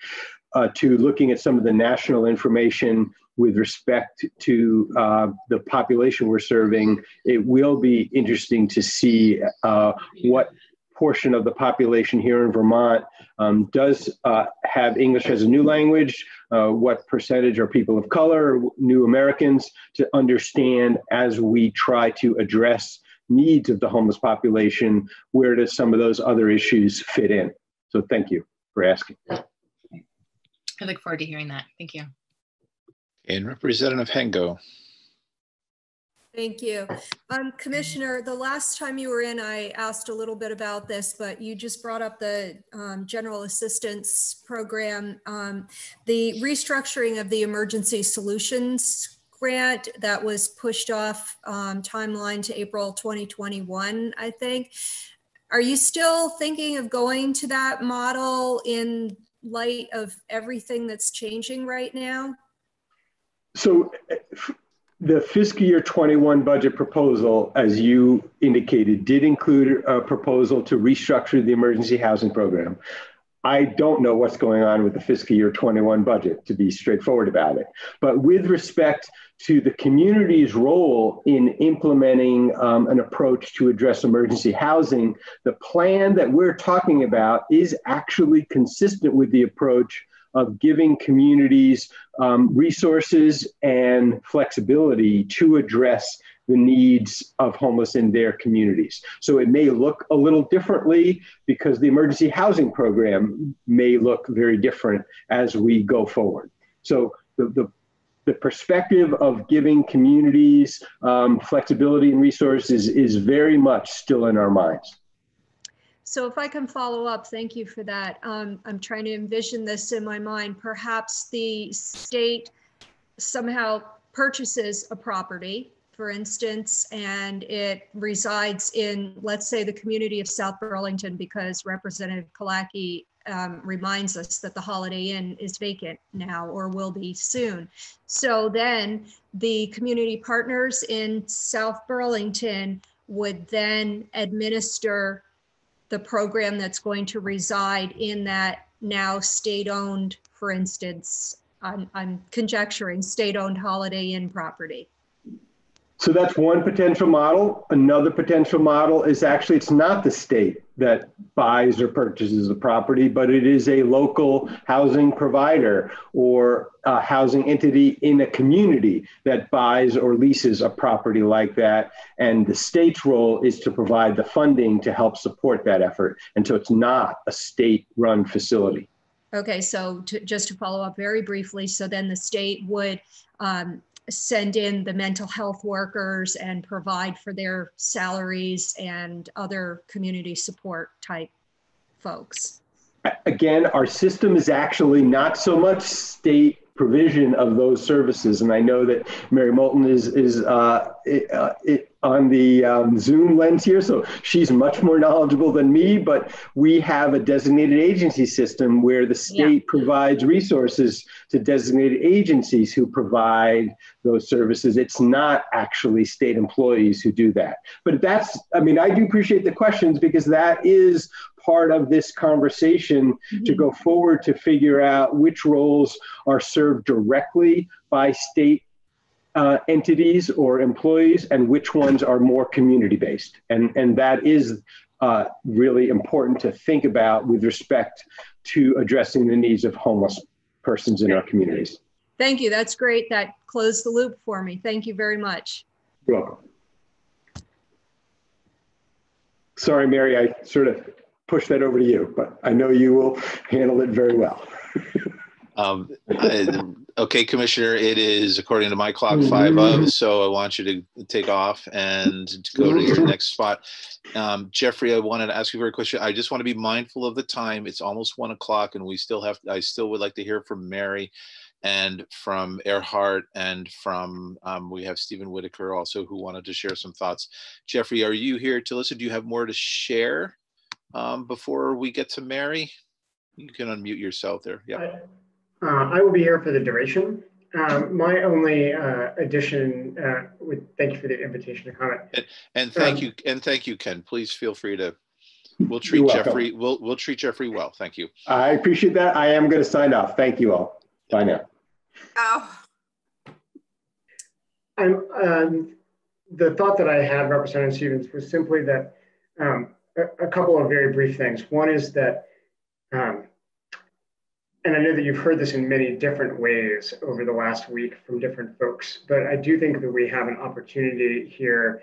uh, to looking at some of the national information with respect to uh, the population we're serving, it will be interesting to see uh, what portion of the population here in Vermont um, does uh, have English as a new language, uh, what percentage are people of color, new Americans, to understand as we try to address needs of the homeless population, where does some of those other issues fit in? So thank you for asking. I look forward to hearing that. Thank you. And Representative Hango. Thank you. Um, Commissioner, the last time you were in, I asked a little bit about this, but you just brought up the um, general assistance program. Um, the restructuring of the emergency solutions grant that was pushed off um, timeline to April 2021, I think. Are you still thinking of going to that model in light of everything that's changing right now? So the fiscal year 21 budget proposal, as you indicated, did include a proposal to restructure the emergency housing program. I don't know what's going on with the fiscal year 21 budget, to be straightforward about it. But with respect to the community's role in implementing um, an approach to address emergency housing, the plan that we're talking about is actually consistent with the approach of giving communities um, resources and flexibility to address the needs of homeless in their communities. So it may look a little differently because the emergency housing program may look very different as we go forward. So the, the, the perspective of giving communities um, flexibility and resources is very much still in our minds. So if I can follow up, thank you for that. Um, I'm trying to envision this in my mind. Perhaps the state somehow purchases a property, for instance, and it resides in, let's say, the community of South Burlington, because Representative Killacky um, reminds us that the Holiday Inn is vacant now or will be soon. So then the community partners in South Burlington would then administer the program that's going to reside in that now state-owned, for instance, I'm, I'm conjecturing state-owned Holiday Inn property. So that's one potential model. Another potential model is actually it's not the state that buys or purchases the property, but it is a local housing provider or a housing entity in a community that buys or leases a property like that. And the state's role is to provide the funding to help support that effort. And so it's not a state run facility. Okay, so to, just to follow up very briefly, so then the state would um, send in the mental health workers and provide for their salaries and other community support type folks. Again, our system is actually not so much state provision of those services. And I know that Mary Moulton is, is uh, it, uh, it, on the um, Zoom lens here, so she's much more knowledgeable than me, but we have a designated agency system where the state yeah. provides resources to designated agencies who provide those services. It's not actually state employees who do that. But that's, I mean, I do appreciate the questions because that is part of this conversation mm-hmm. to go forward to figure out which roles are served directly by state uh, entities or employees and which ones are more community based. And, and that is uh, really important to think about with respect to addressing the needs of homeless persons in our communities. Thank you. That's great. That closed the loop for me. Thank you very much. You're welcome. Sorry, Mary, I sort of pushed that over to you, but I know you will handle it very well. (laughs) um, I, okay, Commissioner, it is according to my clock five of, so I want you to take off and to go to your next spot. Um, Jeffrey, I wanted to ask you a very question. I just want to be mindful of the time. It's almost one o'clock, and we still have. I still would like to hear from Mary and from Erhard and from um, we have Stephen Whitaker also who wanted to share some thoughts. Jeffrey, are you here to listen? Do you have more to share? um, before we get to Mary? You can unmute yourself there. Yeah. Uh, I will be here for the duration. Um, my only uh, addition uh, would thank you for the invitation to comment. And, and thank Um, you, and thank you, Ken. Please feel free to. We'll treat. Jeffrey. We'll we'll treat Jeffrey well. Thank you. I appreciate that. I am going to sign off. Thank you all. Bye now. Oh, I'm, um, the thought that I had, Representative Stevens, was simply that um, a, a couple of very brief things. One is that, um, and I know that you've heard this in many different ways over the last week from different folks, but I do think that we have an opportunity here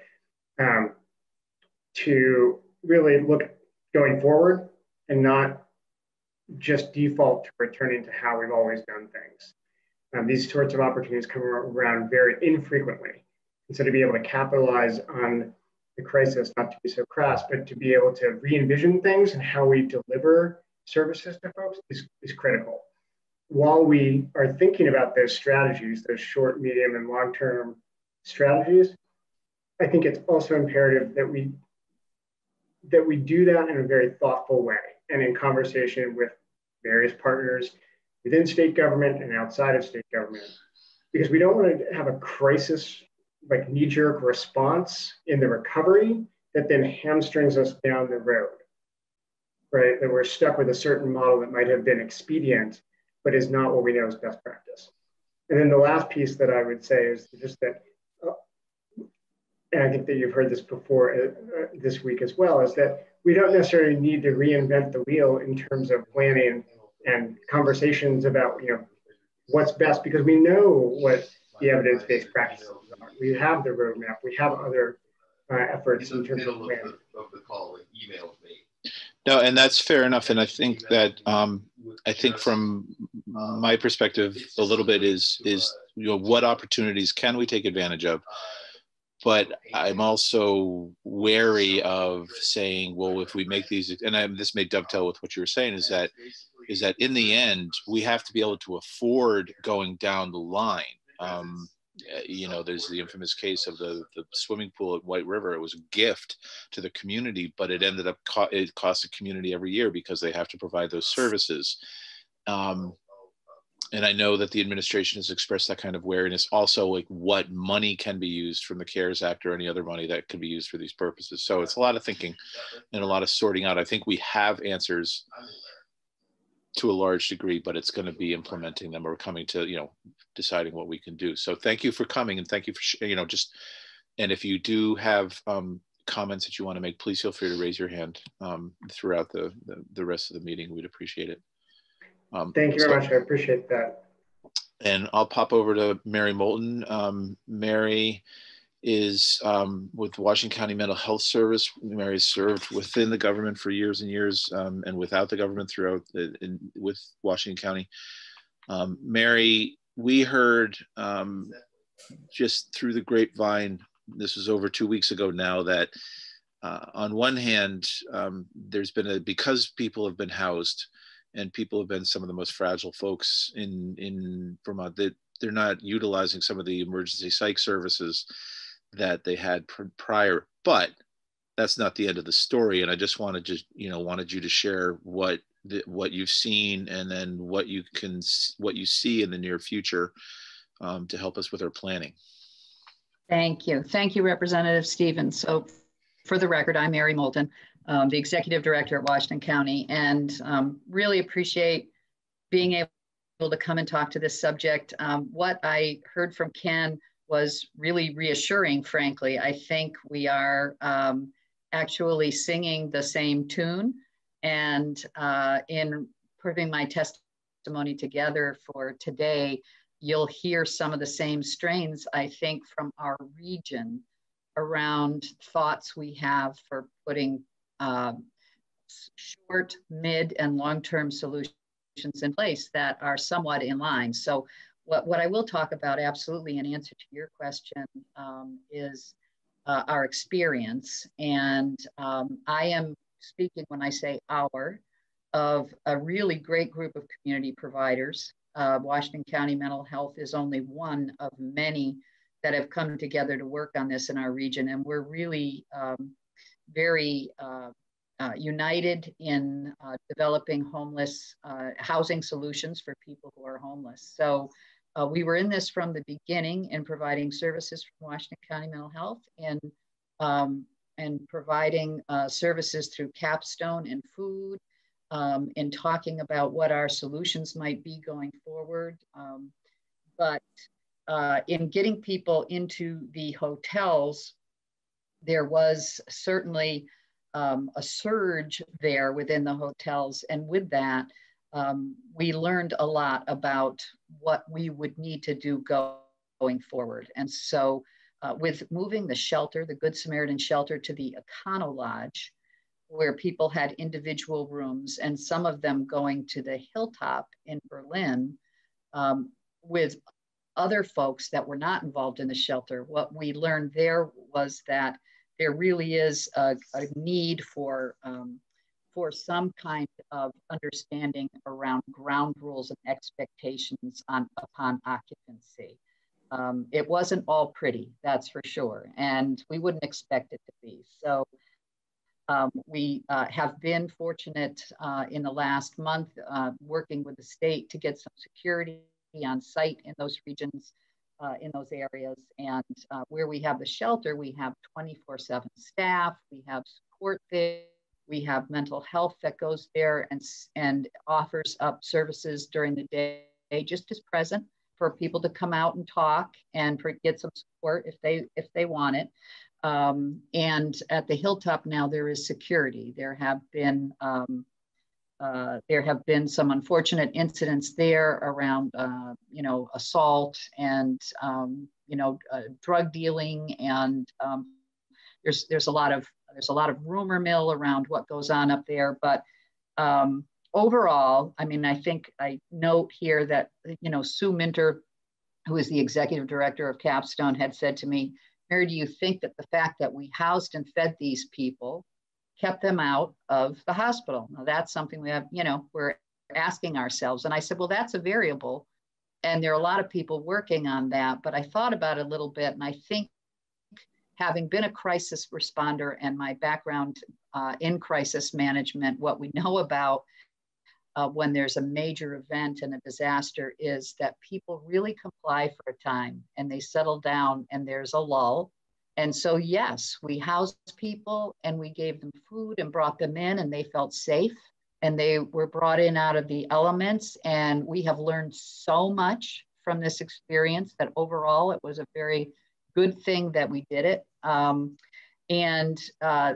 um, to really look going forward and not just default to returning to how we've always done things. Um, these sorts of opportunities come around very infrequently. And so to be able to capitalize on the crisis, not to be so crass, but to be able to re-envision things and how we deliver services to folks is, is critical. While we are thinking about those strategies, those short, medium, and long-term strategies, I think it's also imperative that we that we do that in a very thoughtful way and in conversation with various partners within state government and outside of state government. Because we don't want to have a crisis, like knee jerk response in the recovery that then hamstrings us down the road, right? That we're stuck with a certain model that might have been expedient, but is not what we know is best practice. And then the last piece that I would say is just that, uh, and I think that you've heard this before uh, uh, this week as well, is that we don't necessarily need to reinvent the wheel in terms of planning and conversations about you know what's best because we know what the evidence-based practices are. We have the roadmap. We have other uh, efforts in terms of planning. Of the call, it emailed me. No, and that's fair enough. And I think that um, I think from my perspective, a little bit is is you know what opportunities can we take advantage of, but I'm also wary of saying, well, if we make these, and I, this may dovetail with what you were saying, is that is that in the end we have to be able to afford going down the line. Um, you know, there's the infamous case of the the swimming pool at White River. It was a gift to the community, but it ended up co- it cost the community every year because they have to provide those services. Um, and I know that the administration has expressed that kind of wariness. Also, like what money can be used from the CARES Act or any other money that could be used for these purposes. So it's a lot of thinking and a lot of sorting out. I think we have answers to a large degree, but it's going to be implementing them or coming to, you know, deciding what we can do. So thank you for coming and thank you for, you know, just, and if you do have um, comments that you want to make, please feel free to raise your hand um, throughout the, the, the rest of the meeting. We'd appreciate it. Um, Thank you so- very much. I appreciate that. and I'll pop over to Mary Moulton. Um, Mary is um, with Washington County Mental Health Service. Mary served within the government for years and years um, and without the government throughout the, in, with Washington County. Um, Mary, we heard um, just through the grapevine, this was over two weeks ago now, that uh, on one hand, um, there's been a, because people have been housed, and people have been some of the most fragile folks in in Vermont. That they're not utilizing some of the emergency psych services that they had prior. But that's not the end of the story. And I just wanted to you know wanted you to share what the, what you've seen and then what you can what you see in the near future um, to help us with our planning. Thank you. Thank you, Representative Stevens. So for the record, I'm Mary Moulton, um, the Executive Director at Washington County, and um, really appreciate being able to come and talk to this subject. Um, what I heard from Ken was really reassuring, frankly. I think we are um, actually singing the same tune. And uh, in putting my testimony together for today, you'll hear some of the same strains, I think, from our region around thoughts we have for putting um, short, mid, and long-term solutions in place that are somewhat in line. So what, what I will talk about absolutely in answer to your question um, is uh, our experience. And um, I am speaking when I say our, of a really great group of community providers. Uh, Washington County Mental Health is only one of many that have come together to work on this in our region. And we're really um, very uh, uh, united in uh, developing homeless uh, housing solutions for people who are homeless. So Uh, we were in this from the beginning in providing services from Washington County Mental Health and, um, and providing uh, services through Capstone and food, um, in talking about what our solutions might be going forward. Um, but uh, in getting people into the hotels, there was certainly um, a surge there within the hotels. And with that, um, we learned a lot about what we would need to do go, going forward. And so, uh, with moving the shelter, the Good Samaritan shelter, to the Econo Lodge, where people had individual rooms, and some of them going to the Hilltop in Berlin um, with other folks that were not involved in the shelter. What we learned there was that there really is a, a need for um, for some kind of understanding around ground rules and expectations on upon occupancy. Um, it wasn't all pretty, that's for sure, and we wouldn't expect it to be. So um, we uh, have been fortunate uh, in the last month uh, working with the state to get some security on site in those regions uh, in those areas. And uh, where we have the shelter, we have 24 7 staff, we have support there, we have mental health that goes there and, and offers up services during the day, just as present for people to come out and talk and get some support if they if they want it. Um, and at the hilltop now there is security. There have been um, uh, there have been some unfortunate incidents there around, uh, you know, assault and, um, you know, uh, drug dealing, and um, there's there's a lot of there's a lot of rumor mill around what goes on up there. But um, overall, I mean, I think I note here that you know Sue Minter, who is the executive director of Capstone, had said to me, Mary, do you think that the fact that we housed and fed these people kept them out of the hospital. Now that's something we have, you know, we're asking ourselves. And I said, well, that's a variable. And there are a lot of people working on that. But I thought about it a little bit. And I think having been a crisis responder and my background uh, in crisis management, what we know about uh, when there's a major event and a disaster is that people really comply for a time and they settle down and there's a lull and so, yes, we housed people and we gave them food and brought them in, and they felt safe and they were brought in out of the elements. And we have learned so much from this experience that overall it was a very good thing that we did it. Um, and uh,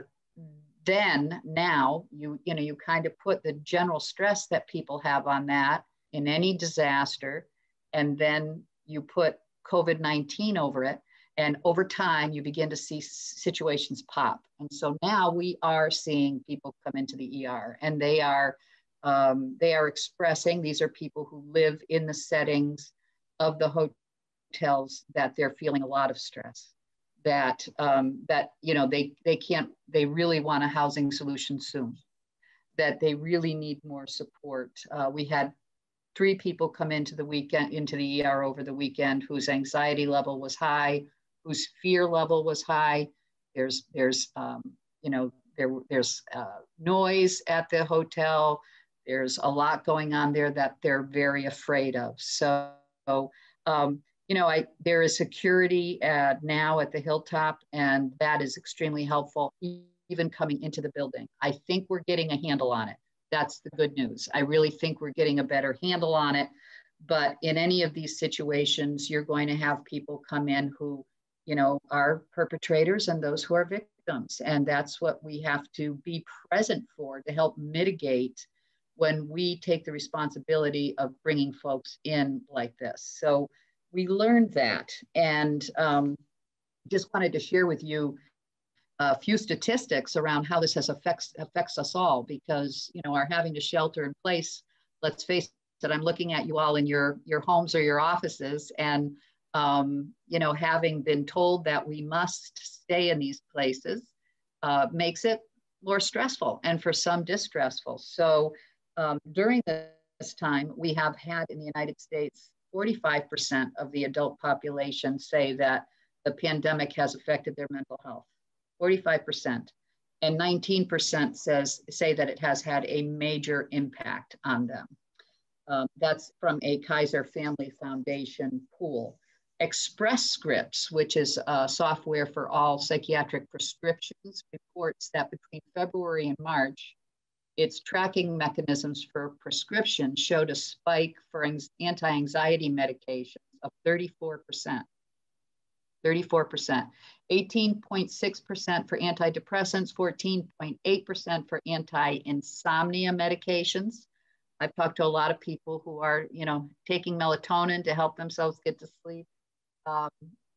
then now you you know you kind of put the general stress that people have on that in any disaster, and then you put COVID nineteen over it and over time, you begin to see situations pop. And so now we are seeing people come into the ER and they are, um, they are expressing, these are people who live in the settings of the hotels that they're feeling a lot of stress that um, that you know they they can't they really want a housing solution soon that they really need more support uh, we had three people come into the weekend into the er over the weekend whose anxiety level was high whose fear level was high. There's, there's um, you know, there, there's uh, noise at the hotel. There's a lot going on there that they're very afraid of. So, um, you know, I, there is security at, now at the hilltop, and that is extremely helpful, even coming into the building. I think we're getting a handle on it. That's the good news. I really think we're getting a better handle on it. But in any of these situations, you're going to have people come in who you know, are perpetrators and those who are victims. And that's what we have to be present for to help mitigate when we take the responsibility of bringing folks in like this. So we learned that and um, just wanted to share with you a few statistics around how this has affects affects us all because you know our having to shelter in place let's face it i'm looking at you all in your your homes or your offices and um, you know, having been told that we must stay in these places uh, makes it more stressful and for some distressful. So um, during this time, we have had in the United States 45% of the adult population say that the pandemic has affected their mental health. 45%. And 19% says say that it has had a major impact on them. Um, that's from a Kaiser Family Foundation pool. Express Scripts, which is software for all psychiatric prescriptions, reports that between February and March, its tracking mechanisms for prescription showed a spike for anti-anxiety medications of 34%. 34%. 18.6% for antidepressants, 14.8% for anti-insomnia medications. I've talked to a lot of people who are, you know, taking melatonin to help themselves get to sleep. Um,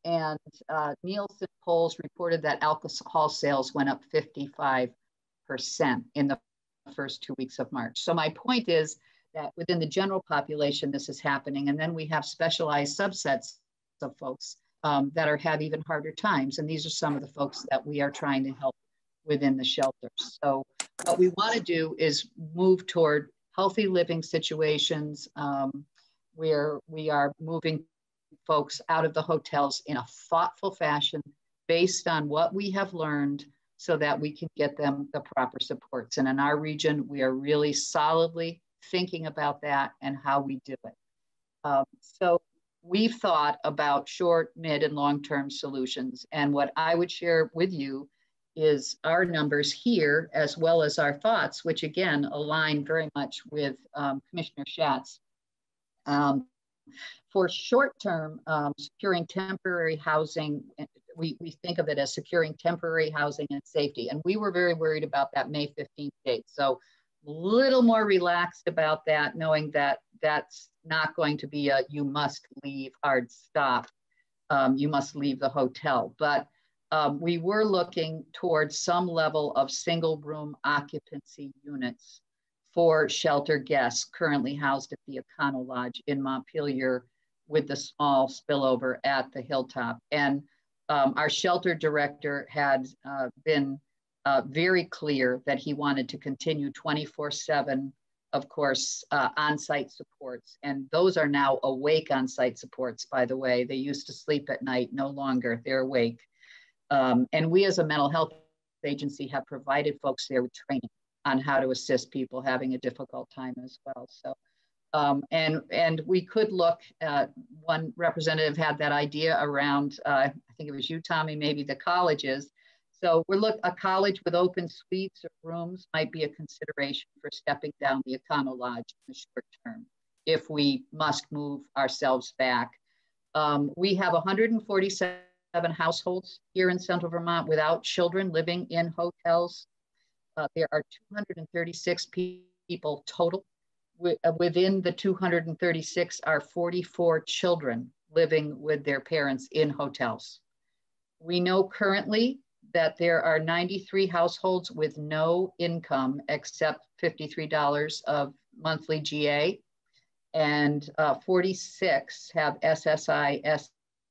and uh, Nielsen polls reported that alcohol sales went up 55% in the first two weeks of March. So my point is that within the general population, this is happening. And then we have specialized subsets of folks um, that are have even harder times. And these are some of the folks that we are trying to help within the shelters. So what we want to do is move toward healthy living situations um, where we are moving folks out of the hotels in a thoughtful fashion based on what we have learned so that we can get them the proper supports. And in our region, we are really solidly thinking about that and how we do it. Um, so we've thought about short, mid, and long-term solutions. And what I would share with you is our numbers here, as well as our thoughts, which again align very much with um, Commissioner Schatz. Um, for short-term, um, securing temporary housing, we, we think of it as securing temporary housing and safety. And we were very worried about that May 15th date. So a little more relaxed about that, knowing that that's not going to be a you must leave hard stop. Um, you must leave the hotel. But um, we were looking towards some level of single room occupancy units for shelter guests currently housed at the Econo Lodge in Montpelier with the small spillover at the Hilltop. And um, our shelter director had uh, been uh, very clear that he wanted to continue 24 7, of course, uh, on site supports. And those are now awake on site supports, by the way. They used to sleep at night, no longer, they're awake. Um, and we, as a mental health agency, have provided folks there with training on how to assist people having a difficult time as well. So, um, and and we could look at one representative had that idea around uh, I think it was you Tommy maybe the colleges so we're look a college with open suites or rooms might be a consideration for stepping down the Econo Lodge in the short term if we must move ourselves back. Um, we have 147 households here in Central Vermont without children living in hotels. Uh, there are 236 people total. Uh, within the 236 are 44 children living with their parents in hotels. We know currently that there are 93 households with no income except $53 of monthly GA, and uh, 46 have SSI,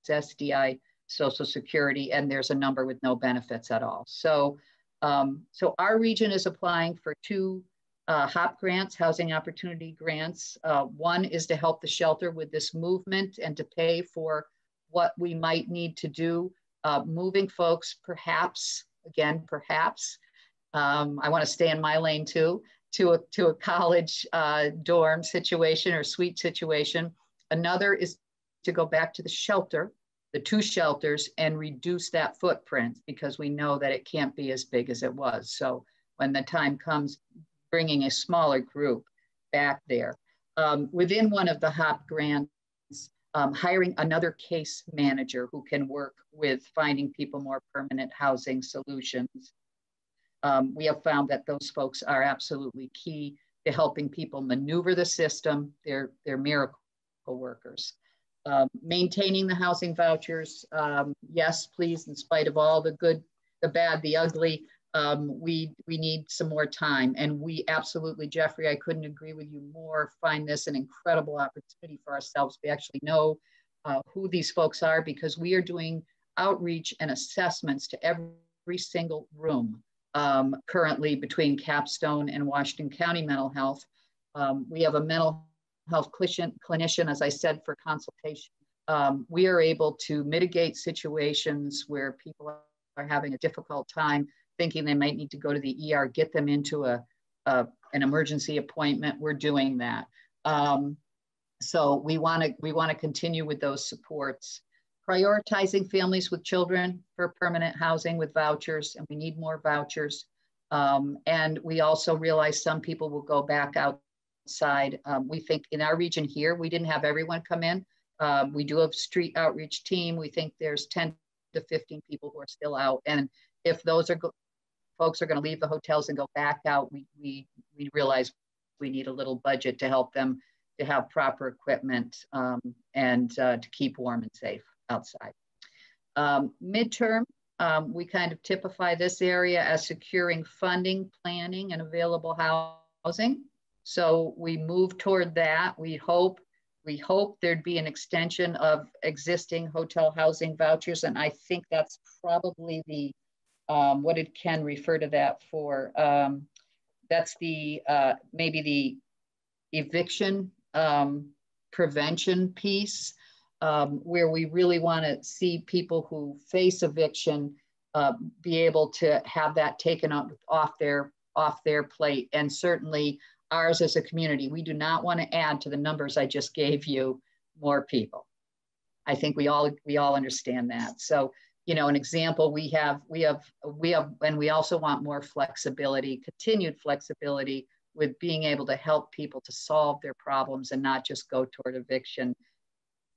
SSDI, Social Security, and there's a number with no benefits at all. So, um, so our region is applying for two uh, HOP grants, housing opportunity grants. Uh, one is to help the shelter with this movement and to pay for what we might need to do uh, moving folks, perhaps, again, perhaps, um, I want to stay in my lane too, to a, to a college uh, dorm situation or suite situation. Another is to go back to the shelter, the two shelters, and reduce that footprint because we know that it can't be as big as it was. So when the time comes, bringing a smaller group back there. Um, within one of the HOP grants, um, hiring another case manager who can work with finding people more permanent housing solutions. Um, we have found that those folks are absolutely key to helping people maneuver the system. They're, they're miracle workers. Um, maintaining the housing vouchers, um, yes, please, in spite of all the good, the bad, the ugly, um, we we need some more time. And we absolutely jeffrey i couldn't agree with you more. Find this an incredible opportunity for ourselves. We actually know uh, who these folks are because we are doing outreach and assessments to every single room um, currently between capstone and washington county mental health. Um, we have a mental health clinician, clinician as i said for consultation. Um, we are able to mitigate situations where people are having a difficult time thinking they might need to go to the ER, get them into a, a an emergency appointment. We're doing that. Um, so we want to we want to continue with those supports. Prioritizing families with children for permanent housing with vouchers, and we need more vouchers. Um, and we also realize some people will go back outside. Um, we think in our region here, we didn't have everyone come in. Um, we do have a street outreach team. We think there's 10 to 15 people who are still out. And if those are folks are going to leave the hotels and go back out, we, we, we realize we need a little budget to help them to have proper equipment um, and uh, to keep warm and safe outside. Um, midterm, um, we kind of typify this area as securing funding, planning, and available housing. So we move toward that. We hope we hope there'd be an extension of existing hotel housing vouchers, and I think that's probably the um, what did Ken refer to that for? Um, that's the uh, maybe the eviction um, prevention piece um, where we really want to see people who face eviction uh, be able to have that taken up off their off their plate. And certainly ours as a community we do not want to add to the numbers i just gave you more people. I think we all we all understand that. So you know an example we have we have we have and we also want more flexibility continued flexibility with being able to help people to solve their problems and not just go toward eviction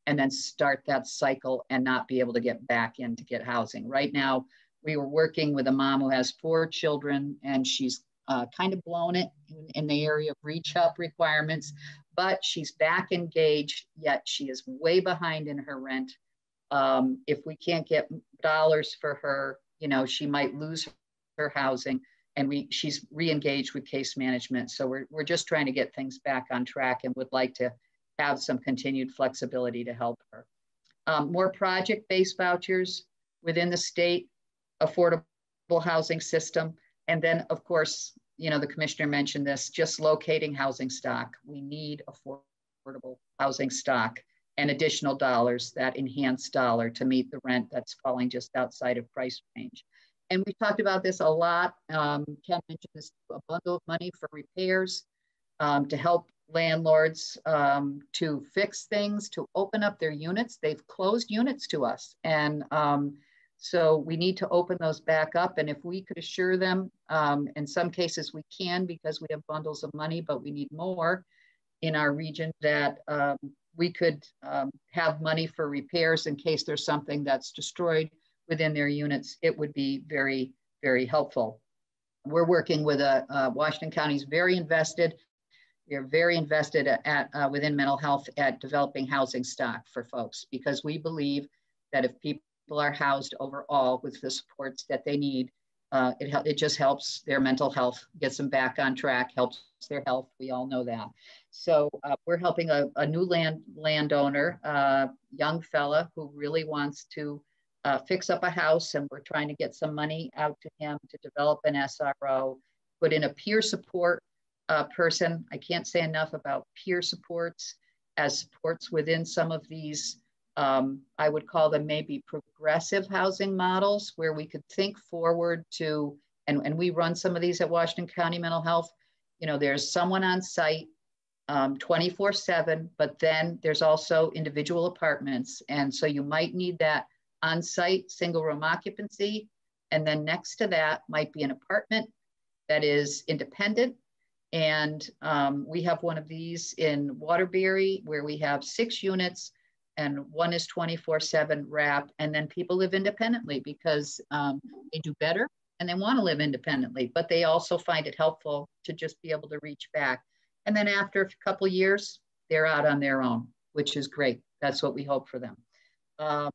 and then start that cycle and not be able to get back in to get housing. Right now, we were working with a mom who has four children and she's uh, kind of blown it in, in the area of reach up requirements, but she's back engaged, yet she is way behind in her rent. Um, if we can't get dollars for her, you know, she might lose her housing and we she's re-engaged with case management. So we're, we're just trying to get things back on track and would like to have some continued flexibility to help her. Um, more project-based vouchers within the state affordable housing system. And then of course, you know, the commissioner mentioned this, just locating housing stock. We need affordable housing stock and additional dollars, that enhanced dollar to meet the rent that's falling just outside of price range. And we've talked about this a lot. Um, Ken mentioned this, a bundle of money for repairs um, to help landlords um, to fix things, to open up their units. They've closed units to us. And um, so we need to open those back up. And if we could assure them, um, in some cases we can because we have bundles of money, but we need more in our region that um, we could um, have money for repairs in case there's something that's destroyed within their units, it would be very, very helpful. We're working with a, uh, Washington County's very invested we are very invested at, uh, within mental health at developing housing stock for folks because we believe that if people are housed overall with the supports that they need, uh, it, it just helps their mental health, gets them back on track, helps their health. We all know that. So uh, we're helping a, a, new land landowner, uh, young fella who really wants to uh, fix up a house, and we're trying to get some money out to him to develop an SRO, put in a peer support uh, person. I can't say enough about peer supports as supports within some of these, um, I would call them maybe progressive housing models where we could think forward to, and, and we run some of these at Washington County Mental Health. You know, there's someone on site um, 24 7, but then there's also individual apartments. And so you might need that on site single room occupancy. And then next to that might be an apartment that is independent and um, we have one of these in Waterbury where we have six units and one is 24 seven wrap. And then people live independently because um, they do better and they want to live independently, but they also find it helpful to just be able to reach back. And then after a couple years, they're out on their own, which is great. That's what we hope for them. Um,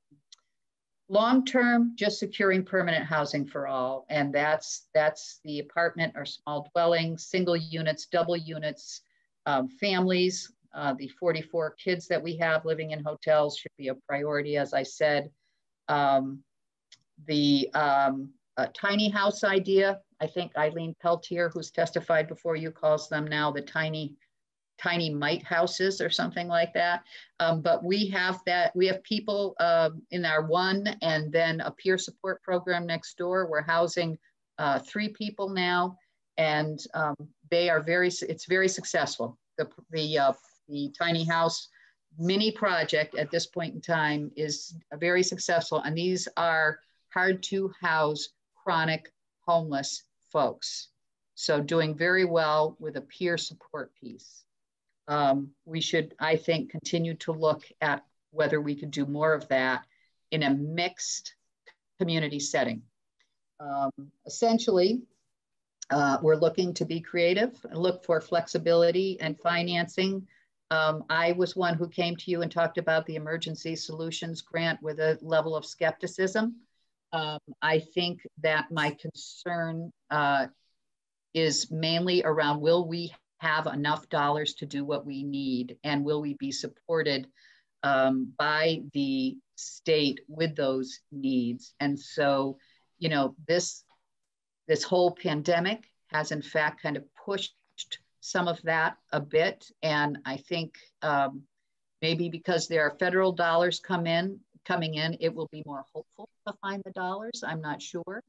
Long term, just securing permanent housing for all, and that's that's the apartment or small dwelling, single units, double units, um, families. Uh, the 44 kids that we have living in hotels should be a priority, as I said. Um, the um, tiny house idea, I think Eileen Peltier, who's testified before you, calls them now the tiny tiny mite houses or something like that. Um, but we have that, we have people uh, in our one and then a peer support program next door. We're housing uh, three people now and um, they are very, it's very successful. The, the, uh, the tiny house mini project at this point in time is very successful. And these are hard to house chronic homeless folks. So doing very well with a peer support piece. Um, we should, I think, continue to look at whether we could do more of that in a mixed community setting. Um, essentially, uh, we're looking to be creative and look for flexibility and financing. Um, I was one who came to you and talked about the emergency solutions grant with a level of skepticism. Um, I think that my concern uh, is mainly around will we have enough dollars to do what we need? And will we be supported um, by the state with those needs? And so you know this this whole pandemic has in fact kind of pushed some of that a bit. And i think um, maybe because there are federal dollars come in coming in it will be more hopeful to find the dollars i'm not sure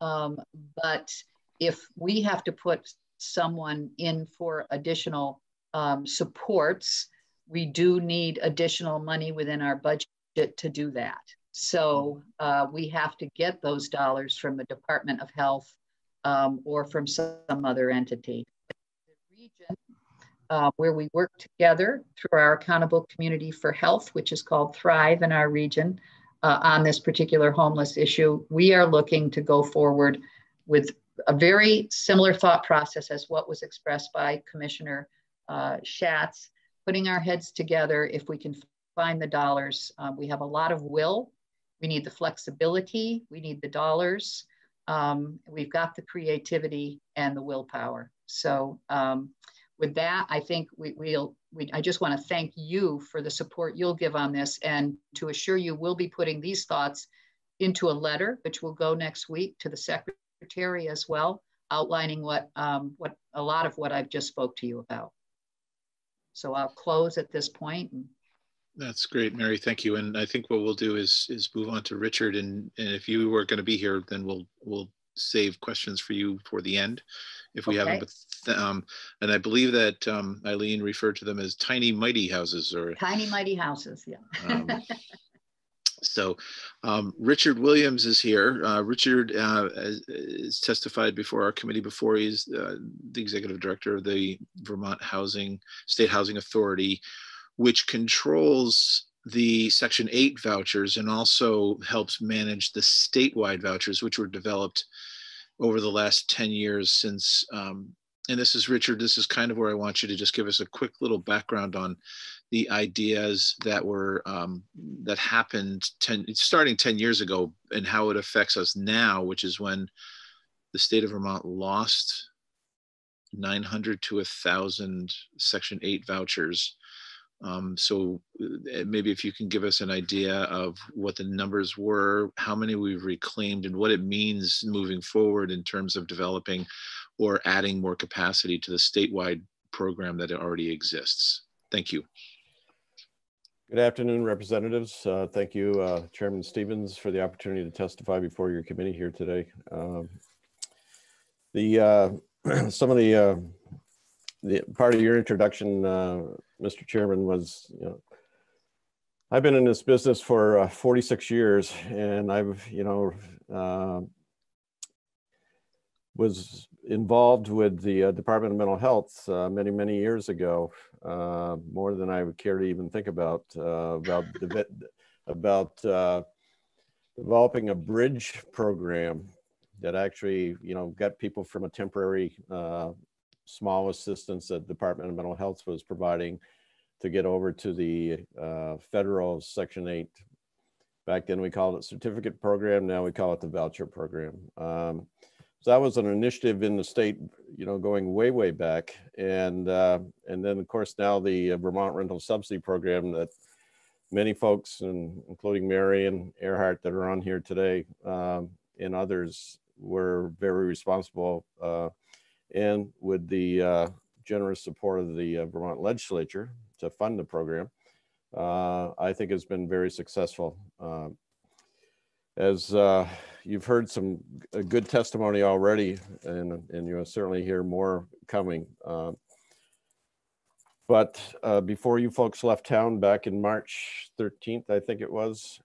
um, but if we have to put someone in for additional um, supports, we do need additional money within our budget to do that. So uh, we have to get those dollars from the Department of Health um, or from some other entity. Uh, where we work together through our Accountable Community for Health, which is called Thrive in our region, uh, on this particular homeless issue, we are looking to go forward with a very similar thought process as what was expressed by Commissioner uh, Schatz, putting our heads together if we can find the dollars. Um, we have a lot of will. We need the flexibility. We need the dollars. Um, we've got the creativity and the willpower. So um, with that, I think we, will we, I just want to thank you for the support you'll give on this and to assure you we'll be putting these thoughts into a letter, which will go next week to the Secretary as well, outlining what, um, what a lot of what I've just spoke to you about. So I'll close at this point. That's great, Mary. Thank you. And I think what we'll do is is move on to Richard. And, and if you were going to be here, then we'll we'll save questions for you for the end if we okay. haven't. But um, and I believe that um, Eileen referred to them as tiny mighty houses or tiny mighty houses. Yeah. um, (laughs) So um, Richard Williams is here. Uh, Richard uh, has testified before our committee before. He's uh, the executive director of the Vermont Housing State Housing Authority, which controls the Section 8 vouchers and also helps manage the statewide vouchers, which were developed over the last 10 years since um, and this is Richard. This is kind of where I want you to just give us a quick little background on the ideas that were um, that happened 10, starting 10 years ago and how it affects us now, which is when the state of Vermont lost 900 to 1,000 Section 8 vouchers. Um, so uh, maybe if you can give us an idea of what the numbers were, how many we've reclaimed, and what it means moving forward in terms of developing or adding more capacity to the statewide program that already exists. Thank you. Good afternoon, representatives. Uh, thank you, uh, Chairman Stevens, for the opportunity to testify before your committee here today. Um, the uh, (clears throat) some of the uh, the part of your introduction, uh, Mr. Chairman, was you know I've been in this business for uh, 46 years, and I've you know was involved with the uh, Department of Mental Health uh, many, many years ago, uh, more than I would care to even think about, uh, about, about uh, developing a bridge program that actually, you know, got people from a temporary uh, small assistance that Department of Mental Health was providing to get over to the federal Section 8. Back then we called it certificate program, now we call it the voucher program. Um, so that was an initiative in the state, you know, going way, way back. And uh, and then of course now the uh, Vermont Rental Subsidy Program that many folks, and including Mary and Erhard that are on here today, um, and others were very responsible. Uh, and with the uh, generous support of the uh, Vermont legislature to fund the program, uh, I think has been very successful. as you've heard some good testimony already, and, and you'll certainly hear more coming. Uh, but uh, before you folks left town back in March 13th, I think it was,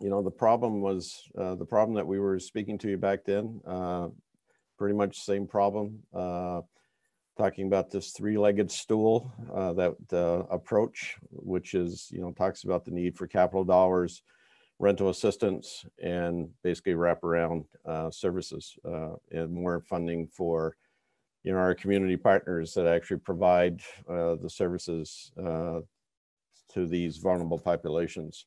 you know, the problem was uh, the problem that we were speaking to you back then. Pretty much same problem. Uh, talking about this three-legged stool, uh, that uh, approach, which is, you know, talks about the need for capital dollars, rental assistance, and basically wraparound uh, services uh, and more funding for, you know, our community partners that actually provide uh, the services uh, to these vulnerable populations.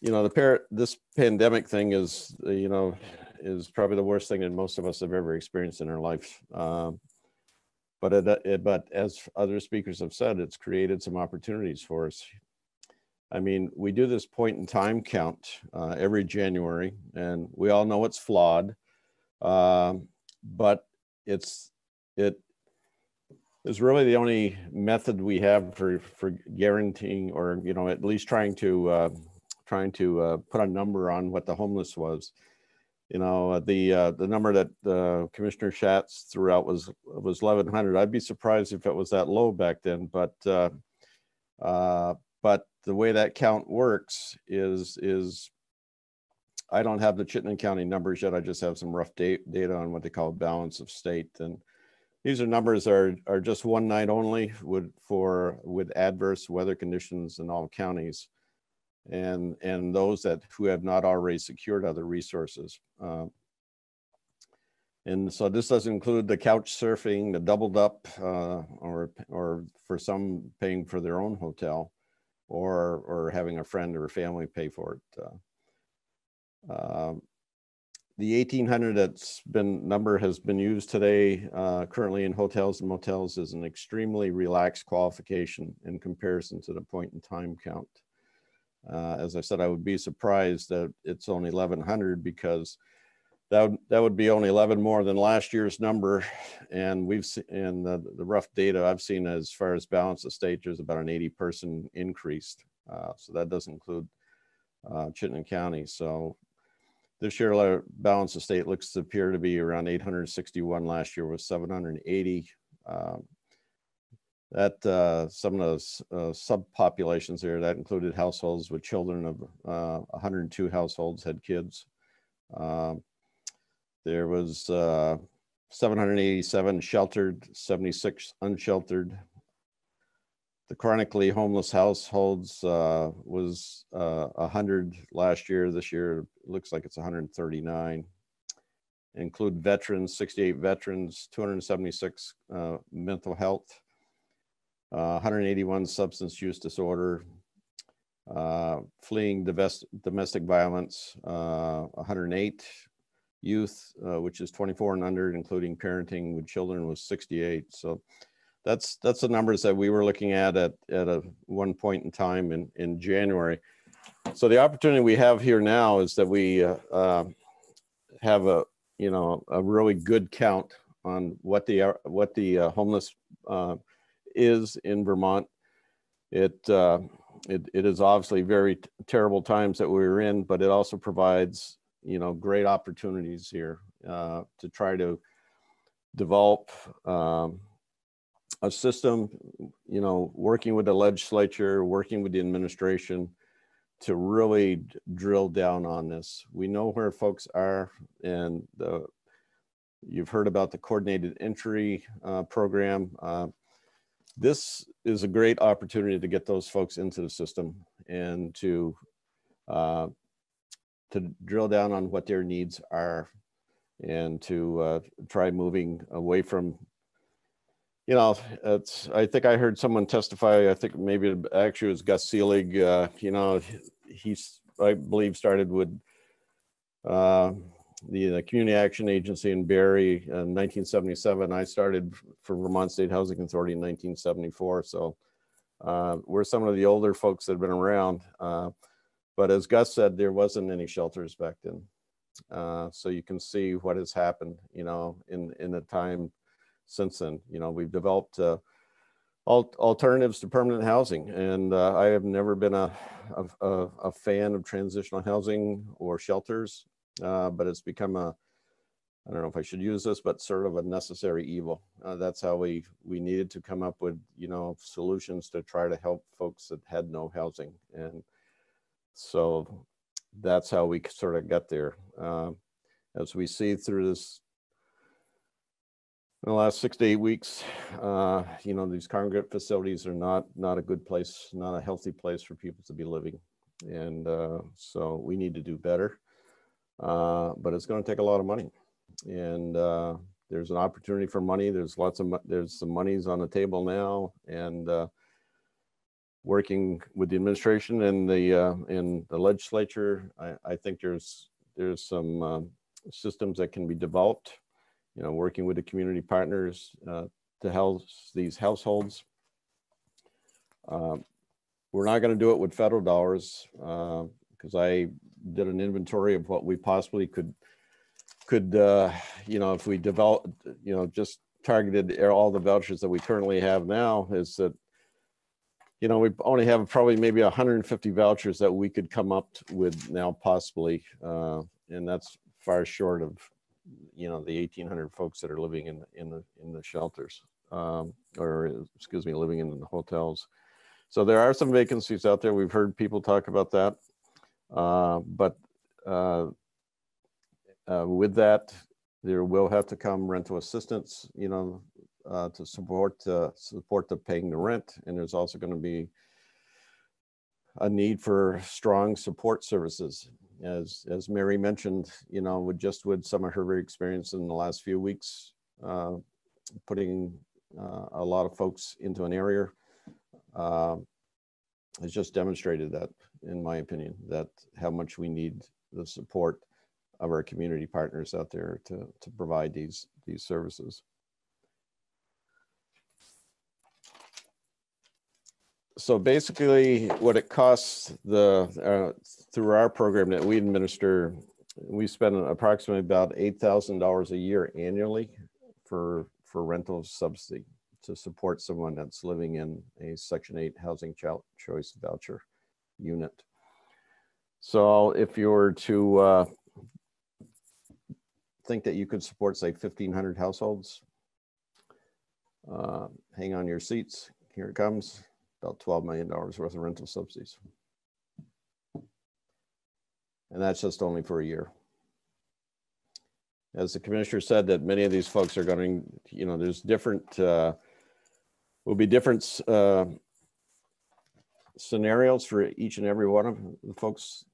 You know, the par this pandemic thing is, you know, is probably the worst thing that most of us have ever experienced in our life. Um, but it, it, but as other speakers have said, it's created some opportunities for us. I mean, we do this point in time count uh, every January, and we all know it's flawed, um, but it's it is really the only method we have for for guaranteeing, or you know, at least trying to uh, trying to uh, put a number on what the homeless was you know, uh, the uh, the number that uh, Commissioner Schatz threw out was was 1,100. I'd be surprised if it was that low back then, but uh, uh, but the way that count works is is I don't have the Chittenden County numbers yet. I just have some rough date, data on what they call balance of state, and these are numbers are are just one night only with for with adverse weather conditions in all counties and and those that who have not already secured other resources. Uh, and so this does include the couch surfing, the doubled up, uh, or or for some paying for their own hotel, or or having a friend or family pay for it. Uh, um, the 1800 that's been number has been used today uh, currently in hotels and motels is an extremely relaxed qualification in comparison to the point in time count. Uh, as I said, I would be surprised that it's only 1,100 because that would, that would be only 11 more than last year's number. And we've seen in the, the rough data I've seen as far as balance of state, there's about an 80 person increase. Uh, so that doesn't include uh, Chittenden County. So this year balance of state looks to appear to be around 861 last year was 780. Um, that uh, some of those uh, subpopulations there that included households with children of uh, 102 households had kids. Um, there was uh, 787 sheltered, 76 unsheltered. The chronically homeless households uh, was 100 uh, last year. This year looks like it's 139 include veterans, 68 veterans, 276 mental health, uh, 181 substance use disorder, uh, fleeing domestic violence, uh, 108 youth, uh, which is 24 and under, including parenting with children, was 68. So that's that's the numbers that we were looking at at at a one point in time in in January. So the opportunity we have here now is that we uh, uh, have a you know a really good count on what the what the homeless is in Vermont. It, uh, it, it is obviously very terrible times that we're in, but it also provides, you know, great opportunities here uh, to try to develop um, a system, you know, working with the legislature, working with the administration to really drill down on this. We know where folks are and the, you've heard about the coordinated entry uh, program. Uh, this is a great opportunity to get those folks into the system and to uh, to drill down on what their needs are and to uh, try moving away from you know it's i think i heard someone testify i think maybe actually it was gus seelig uh, you know he's i believe started with uh, the, the, Community Action Agency in Barre in 1977. I started for Vermont State Housing Authority in 1974. So uh, we're some of the older folks that have been around. Uh, but as Gus said, there wasn't any shelters back then. Uh, so you can see what has happened, you know, in, in the time since then. You know, we've developed uh, alternatives to permanent housing. And uh, I have never been a, a, a, fan of transitional housing or shelters uh, but it's become a I don't know if I should use this, but sort of a necessary evil. Uh, that's how we we needed to come up with you know solutions to try to help folks that had no housing, and so that's how we sort of got there. Uh, as we see through this in the last six to eight weeks, uh, you know, these congregate facilities are not not a good place, not a healthy place for people to be living, and uh, so we need to do better. Uh, but it's going to take a lot of money, and uh, there's an opportunity for money. There's lots of there's some monies on the table now, and uh, working with the administration and the uh, in the legislature, I, I think there's there's some um, systems that can be developed you know, working with the community partners uh, to help these households. Um, we're not going to do it with federal dollars because I did an inventory of what we possibly could could uh, you know if we develop you know just targeted all the vouchers that we currently have now is that you know we only have probably maybe 150 vouchers that we could come up with now possibly uh, and that's far short of you know the 1800 folks that are living in in the in the shelters um, or excuse me living in the hotels. So there are some vacancies out there. We've heard people talk about that but uh, uh, with that there will have to come rental assistance you know uh, to support uh, support the paying the rent. And there's also going to be a need for strong support services. As as Mary mentioned, you know, with just with some of her experience in the last few weeks, uh, putting uh, a lot of folks into an area uh, has just demonstrated that, in my opinion, that how much we need the support of our community partners out there to to provide these these services. so basically what it costs the uh, through our program that we administer we spend approximately about $8000 a year annually for for rental subsidy to support someone that's living in a section 8 housing choice voucher unit so if you were to uh, think that you could support say 1500 households uh, hang on your seats here it comes about $12 million worth of rental subsidies. And that's just only for a year. As the commissioner said, that many of these folks are going you know, there's different, uh, will be different uh, scenarios for each and every one of the folks,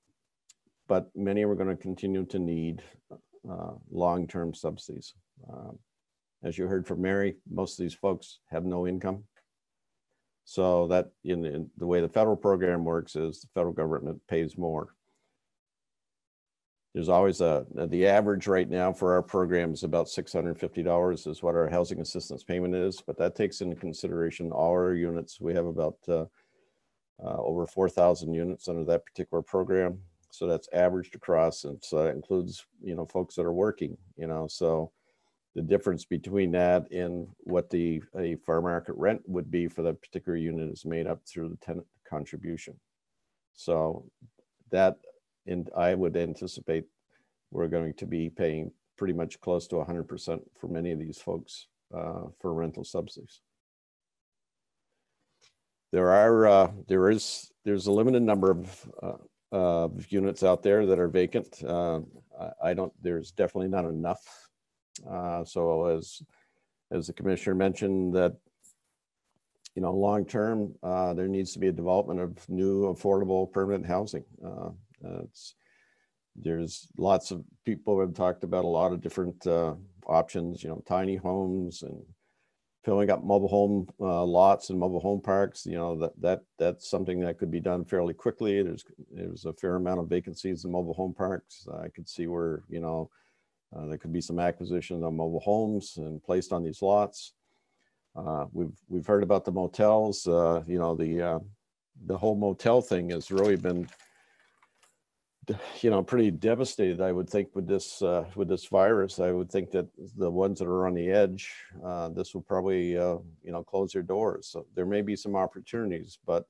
but many are going to continue to need uh, long-term subsidies. Um, as you heard from Mary, most of these folks have no income. So that in, in, the way the federal program works is the federal government pays more. There's always a, the average right now for our program is about $650 is what our housing assistance payment is, but that takes into consideration all our units. We have about uh, uh, over 4,000 units under that particular program. So that's averaged across. And so that includes, you know, folks that are working, you know, so the difference between that and what the a fair market rent would be for that particular unit is made up through the tenant contribution. So that, and I would anticipate we're going to be paying pretty much close to 100% for many of these folks uh, for rental subsidies. There are, uh, there is, there's a limited number of, uh, of units out there that are vacant. Uh, I, I don't, there's definitely not enough uh, so as as the commissioner mentioned that you know long term uh, there needs to be a development of new affordable permanent housing. Uh, there's lots of people have talked about a lot of different uh, options. You know, tiny homes and filling up mobile home uh, lots and mobile home parks. You know that that that's something that could be done fairly quickly. There's there's a fair amount of vacancies in mobile home parks. I could see where you know uh, there could be some acquisitions of mobile homes and placed on these lots. Uh, we've we've heard about the motels. Uh, you know the uh, the whole motel thing has really been you know pretty devastated. I would think with this uh, with this virus. I would think that the ones that are on the edge, uh, this will probably you know close their doors. So there may be some opportunities, but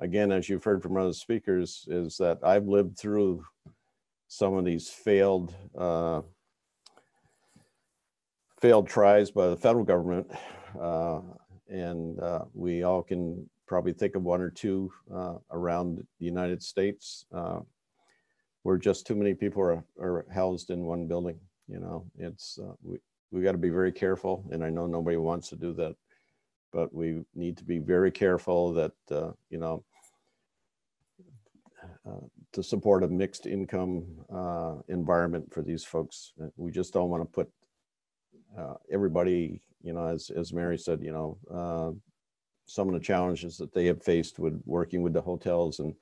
again, as you've heard from other speakers, is that I've lived through some of these failed uh, failed tries by the federal government. Uh, and uh, we all can probably think of one or two uh, around the United States uh, where just too many people are, are housed in one building. You know, it's uh, we we got to be very careful, and I know nobody wants to do that, but we need to be very careful that uh, you know uh, to support a mixed income uh, environment for these folks. We just don't want to put uh, everybody, you know, as as Mary said, you know, uh, some of the challenges that they have faced with working with the hotels and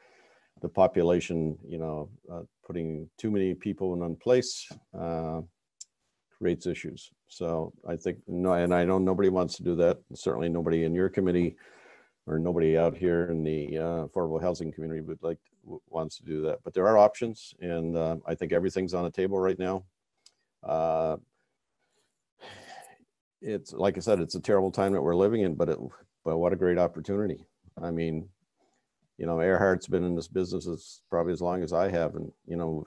the population, you know, uh, putting too many people in one place uh, creates issues. So I think, no, and I know nobody wants to do that. Certainly nobody in your committee or nobody out here in the uh, affordable housing community would like wants to do that. But there are options, and uh, I think everything's on the table right now. Uh, it's like I said, it's a terrible time that we're living in, but it, but what a great opportunity. I mean, you know, Erhard's been in this business as probably as long as I have, and you know,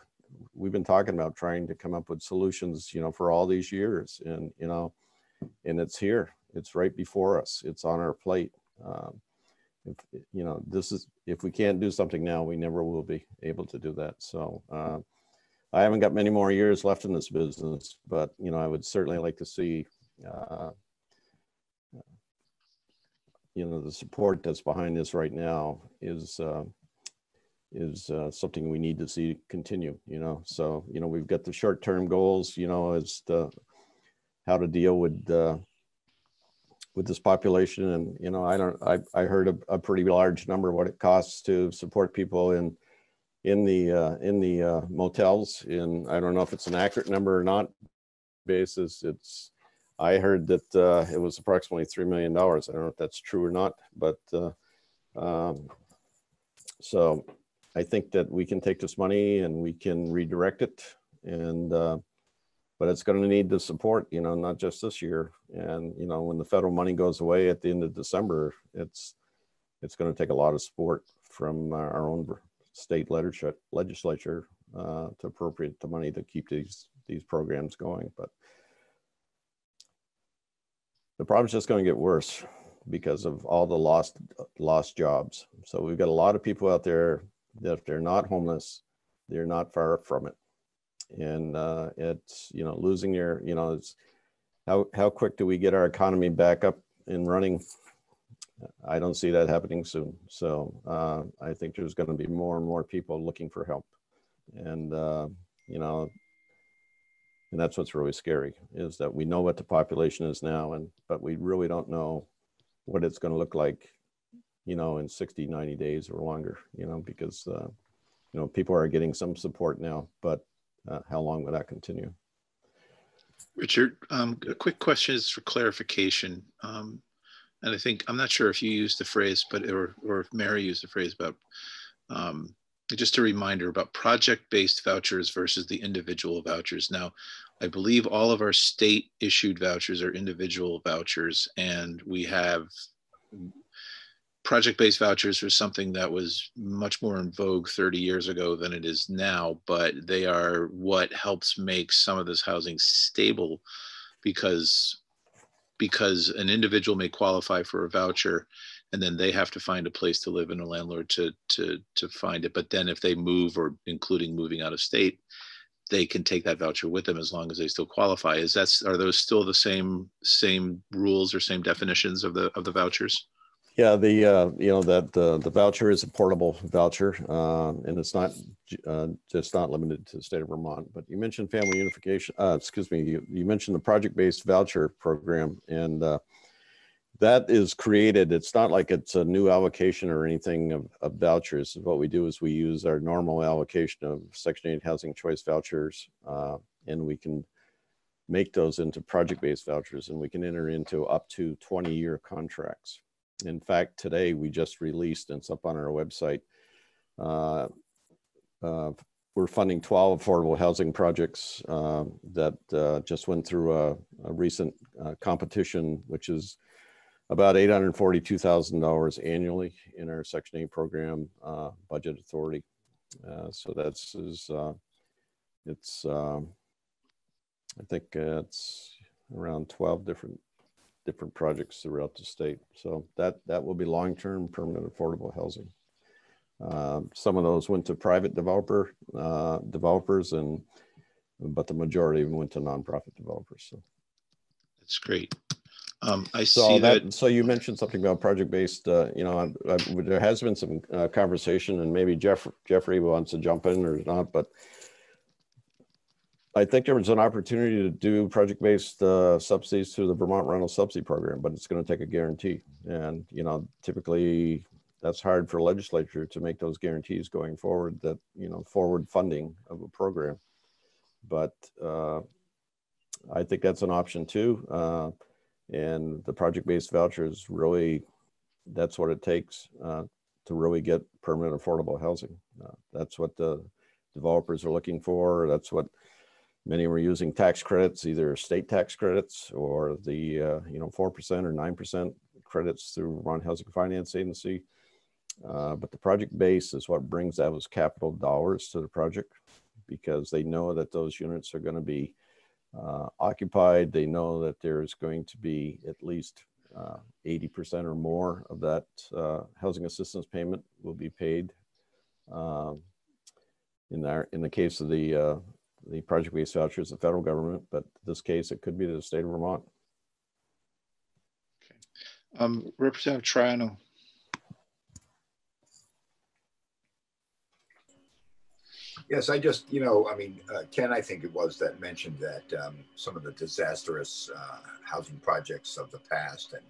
we've been talking about trying to come up with solutions, you know, for all these years, and you know, and it's here. It's right before us. It's on our plate. Um, if, you know, this is if we can't do something now, we never will be able to do that. So. Uh, I haven't got many more years left in this business, but you know, I would certainly like to see uh, you know the support that's behind this right now is uh, is uh, something we need to see continue. You know, so you know we've got the short term goals. You know, as to how to deal with uh, with this population, and you know, I don't. I I heard a, a pretty large number what it costs to support people in in the uh, in the uh, motels. In I don't know if it's an accurate number or not. Basis, it's I heard that uh, it was approximately $3 million. I don't know if that's true or not, but uh, um, so I think that we can take this money and we can redirect it and uh, but it's going to need the support, you know, not just this year. And you know, when the federal money goes away at the end of December, it's it's going to take a lot of support from our own state legislature, legislature uh, to appropriate the money to keep these these programs going. But the problem's just going to get worse because of all the lost lost jobs. So we've got a lot of people out there that if they're not homeless, they're not far from it. And uh, it's you know losing your you know it's how how quick do we get our economy back up and running? I don't see that happening soon. So uh, I think there's going to be more and more people looking for help, and uh, you know and that's what's really scary is that we know what the population is now and but we really don't know what it's going to look like you know in 60 90 days or longer you know because uh, you know people are getting some support now but uh, how long will that continue? Richard um, a quick question is for clarification. Um, and i think i'm not sure if you used the phrase but or, or if mary used the phrase about um, just a reminder about project-based vouchers versus the individual vouchers. Now, I believe all of our state issued vouchers are individual vouchers and we have project-based vouchers was something that was much more in vogue 30 years ago than it is now, but they are what helps make some of this housing stable because because an individual may qualify for a voucher and then they have to find a place to live and a landlord to to to find it. But then if they move or including moving out of state they can take that voucher with them as long as they still qualify. Is that are those still the same same rules or same definitions of the of the vouchers? Yeah the uh, you know that the the voucher is a portable voucher uh, and it's not uh, just not limited to the state of vermont. But you mentioned family unification uh, excuse me you, you mentioned the project-based voucher program and uh, that is created. It's not like it's a new allocation or anything of, of, vouchers. What we do is we use our normal allocation of Section 8 housing choice vouchers, uh, and we can make those into project-based vouchers, and we can enter into up to 20-year contracts. In fact, today we just released, and it's up on our website, uh, uh, we're funding 12 affordable housing projects uh, that uh, just went through a, a recent uh, competition, which is about $842,000 annually in our Section 8 program uh, budget authority. Uh, so that's is uh, it's um, I think it's around 12 different different projects throughout the state. So that that will be long-term permanent affordable housing. Uh, some of those went to private developer uh, developers, and but the majority went to nonprofit developers. So that's great. Um, I so see that, that. So you mentioned something about project-based. Uh, you know, I, I, there has been some uh, conversation, and maybe Jeff Jeffrey wants to jump in or not, but I think there was an opportunity to do project-based uh, subsidies through the Vermont Rental Subsidy Program, but it's going to take a guarantee, and you know, typically that's hard for legislature to make those guarantees going forward. That you know, forward funding of a program, but uh, I think that's an option too uh, and the project-based vouchers really that's what it takes uh, to really get permanent affordable housing. Uh, that's what the developers are looking for. That's what many were using tax credits either state tax credits or the uh, you know 4% or 9% credits through Vermont Housing Finance Agency. Uh, but the project base is what brings those capital dollars to the project because they know that those units are going to be uh, occupied. They know that there's going to be at least uh, 80% or more of that uh, housing assistance payment will be paid. Um, in, our, in the case of the, uh, the project-based vouchers, the federal government, but this case, it could be the state of Vermont. Okay. Um, Representative Troiano. Yes, I just, you know, I mean, uh, Ken, I think it was that mentioned that um, some of the disastrous uh, housing projects of the past, and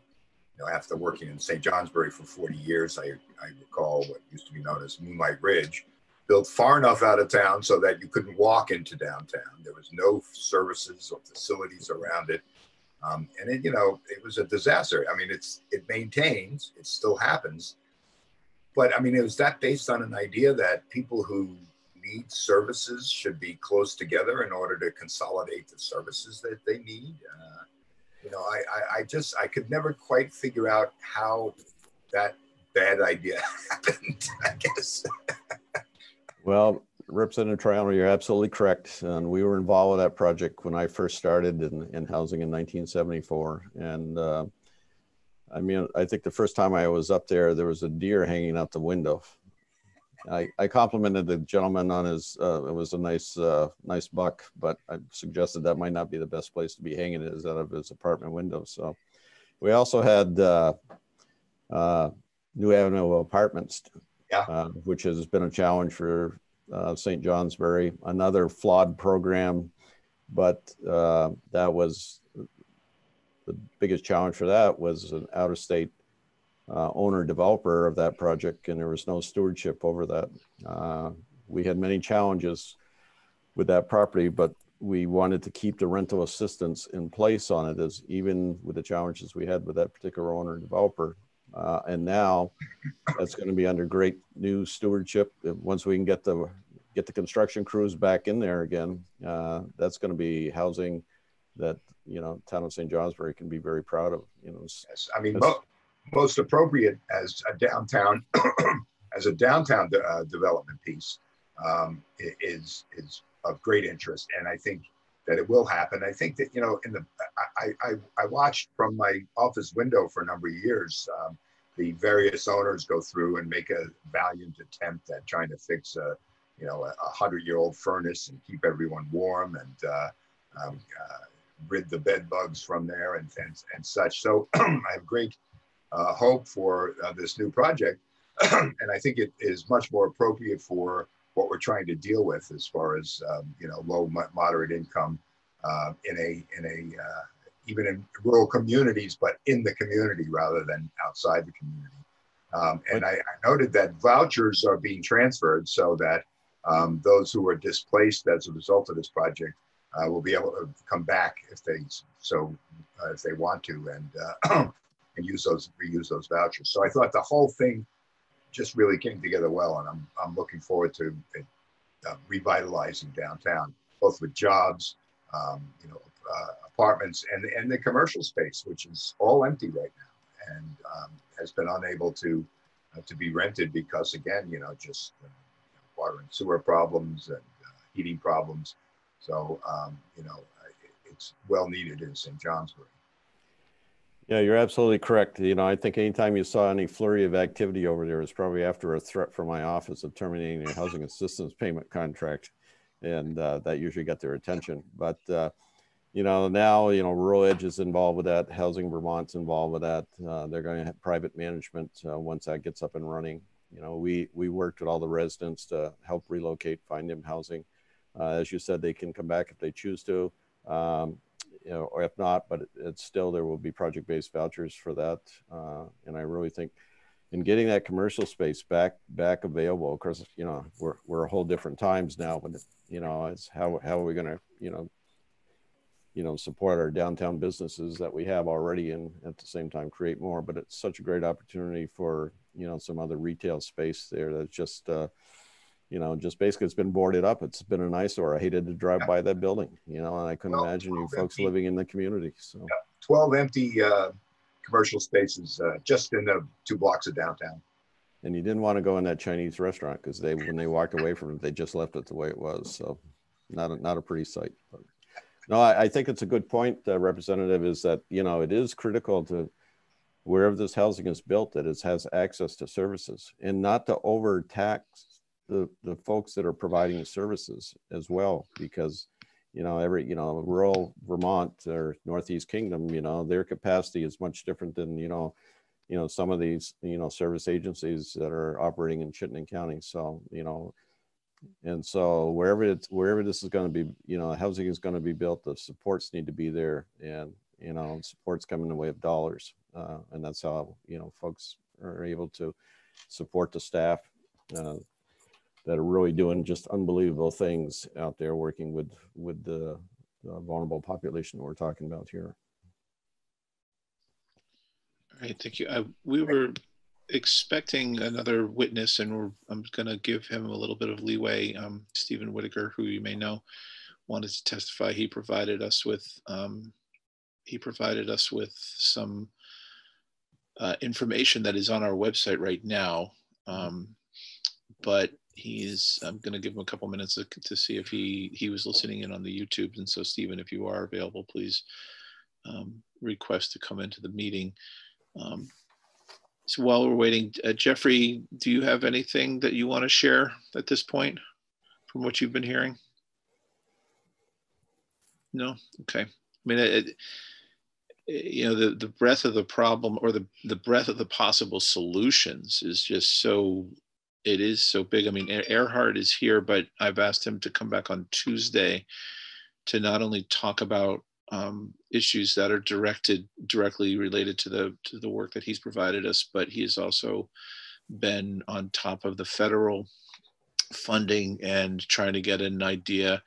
you know, after working in St. Johnsbury for 40 years, I, I recall what used to be known as Moonlight Ridge, built far enough out of town so that you couldn't walk into downtown. There was no services or facilities around it, um, and it, you know, it was a disaster. I mean, it's it maintains, it still happens, but I mean, it was that based on an idea that people who need services should be close together in order to consolidate the services that they need. Uh, you know, I, I, I, just, I could never quite figure out how that bad idea (laughs) happened, I guess. (laughs) well, Representative Troiano, you're absolutely correct. And we were involved with that project when I first started in, in housing in 1974. And uh, I mean, I think the first time I was up there, there was a deer hanging out the window I, I complimented the gentleman on his, uh, it was a nice, uh, nice buck, but I suggested that might not be the best place to be hanging it is out of his apartment window. So we also had, uh, uh, New Avenue Apartments, yeah. uh, which has been a challenge for uh, St. Johnsbury, another flawed program, but uh, that was the biggest challenge for that was an out of state uh, owner developer of that project, and there was no stewardship over that. Uh, we had many challenges with that property, but we wanted to keep the rental assistance in place on it, as even with the challenges we had with that particular owner developer. Uh, and now that's going to be under great new stewardship. Once we can get the get the construction crews back in there again, uh, that's going to be housing that you know town of St. Johnsbury can be very proud of. You know, yes, I mean most appropriate as a downtown (clears throat) as a downtown de uh, development piece um, is is of great interest, and I think that it will happen. I think that you know, in the I I, I watched from my office window for a number of years. Um, the various owners go through and make a valiant attempt at trying to fix a you know a, hundred year old furnace and keep everyone warm and uh, um, uh, rid the bed bugs from there and and, and such. So (clears throat) I have great uh, hope for uh, this new project. (clears throat) and I think it is much more appropriate for what we're trying to deal with as far as um, you know low moderate income uh, in a in a uh, even in rural communities, but in the community rather than outside the community. Um, and I, I, noted that vouchers are being transferred so that um, those who are displaced as a result of this project uh, will be able to come back if they so uh, if they want to. And (clears throat) and use those reuse those vouchers. So I thought the whole thing just really came together well, and I'm I'm looking forward to uh, revitalizing downtown, both with jobs, um, you know, uh, apartments, and and the commercial space, which is all empty right now, and um, has been unable to uh, to be rented because again, you know, just uh, water and sewer problems and uh, heating problems. So um, you know, it's well needed in St. Johnsbury. Yeah, you're absolutely correct. You know, I think anytime you saw any flurry of activity over there, it's probably after a threat from my office of terminating a housing assistance payment contract, and uh, that usually got their attention. But uh, you know, now you know, Rural Edge is involved with that. Housing Vermont's involved with that. Uh, they're going to have private management uh, once that gets up and running. You know, we we worked with all the residents to help relocate, find them housing. Uh, as you said, they can come back if they choose to. Um, you know, or if not, but it, it's still there will be project-based vouchers for that. Uh, and I really think in getting that commercial space back back available. Of course, you know we're we're a whole different times now, but you know it's how how are we going to you know you know support our downtown businesses that we have already and at the same time create more. But it's such a great opportunity for you know some other retail space there that's just uh, you know, just basically it's been boarded up. It's been an eyesore. I hated to drive by that building, you know, and I couldn't well, imagine you folks empty. living in the community. So yeah. 12 empty uh, commercial spaces uh, just in the two blocks of downtown. And you didn't want to go in that Chinese restaurant because they, when they walked away from it, they just left it the way it was. So not a, not a pretty sight. But no, I, I think it's a good point, uh, Representative, is that, you know, it is critical to wherever this housing is built that it has access to services and not to overtax the the folks that are providing the services as well because you know every you know rural vermont or northeast kingdom you know their capacity is much different than you know you know some of these you know service agencies that are operating in chittenden county so you know and so wherever it's wherever this is going to be you know housing is going to be built the supports need to be there and you know supports come in the way of dollars uh, and that's how you know folks are able to support the staff uh, that are really doing just unbelievable things out there working with with the, the vulnerable population we're talking about here. All right, thank you. I, we were expecting another witness, and we're, I'm going to give him a little bit of leeway. Um, Stephen Whitaker, who you may know, wanted to testify. He provided us with um, he provided us with some uh, information that is on our website right now. Um, but he's i'm going to give him a couple minutes to, to, see if he he was listening in on the youtube. And so stephen if you are available please um, request to come into the meeting. Um, so while we're waiting uh, jeffrey do you have anything that you want to share at this point from what you've been hearing? No? Okay. I mean it, you know the the breadth of the problem or the the breadth of the possible solutions is just so it is so big. I mean, Erhard is here, but I've asked him to come back on Tuesday to not only talk about um, issues that are directed directly related to the to the work that he's provided us, but he has also been on top of the federal funding and trying to get an idea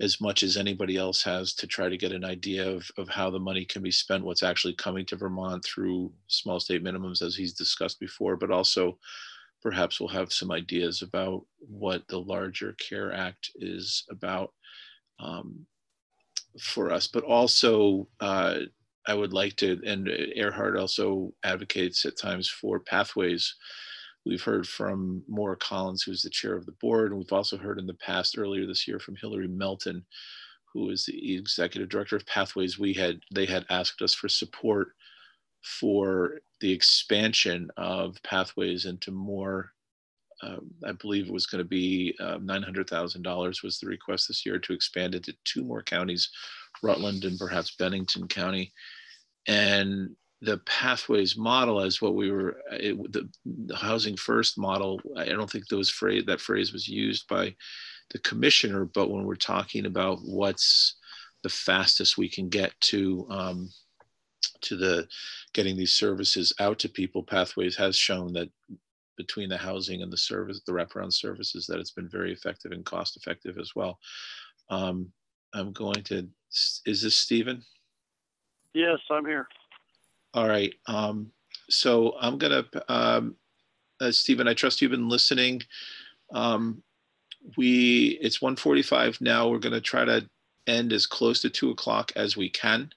as much as anybody else has to try to get an idea of, of how the money can be spent, what's actually coming to Vermont through small state minimums, as he's discussed before, but also perhaps we'll have some ideas about what the larger CARE Act is about um, for us. But also, uh, I would like to, and Erhard also advocates at times for pathways. We've heard from Maura Collins, who's the chair of the board, and we've also heard in the past earlier this year from Hilary Melton, who is the executive director of Pathways. We had they had asked us for support for the expansion of pathways into more um, I believe it was going to be uh, $900,000 was the request this year to expand it to two more counties, Rutland and perhaps Bennington County. And the pathways model as what we were, it, the, the, housing first model, I don't think those phrase, that phrase was used by the commissioner, but when we're talking about what's the fastest we can get to um, to the getting these services out to people, Pathways has shown that between the housing and the service, the wraparound services, that it's been very effective and cost effective as well. Um, I'm going to, is this Stephen? Yes, I'm here. All right. Um, so I'm going to, um, uh, Stephen, I trust you've been listening. Um, we, it's 1.45 now. We're going to try to end as close to two o'clock as we can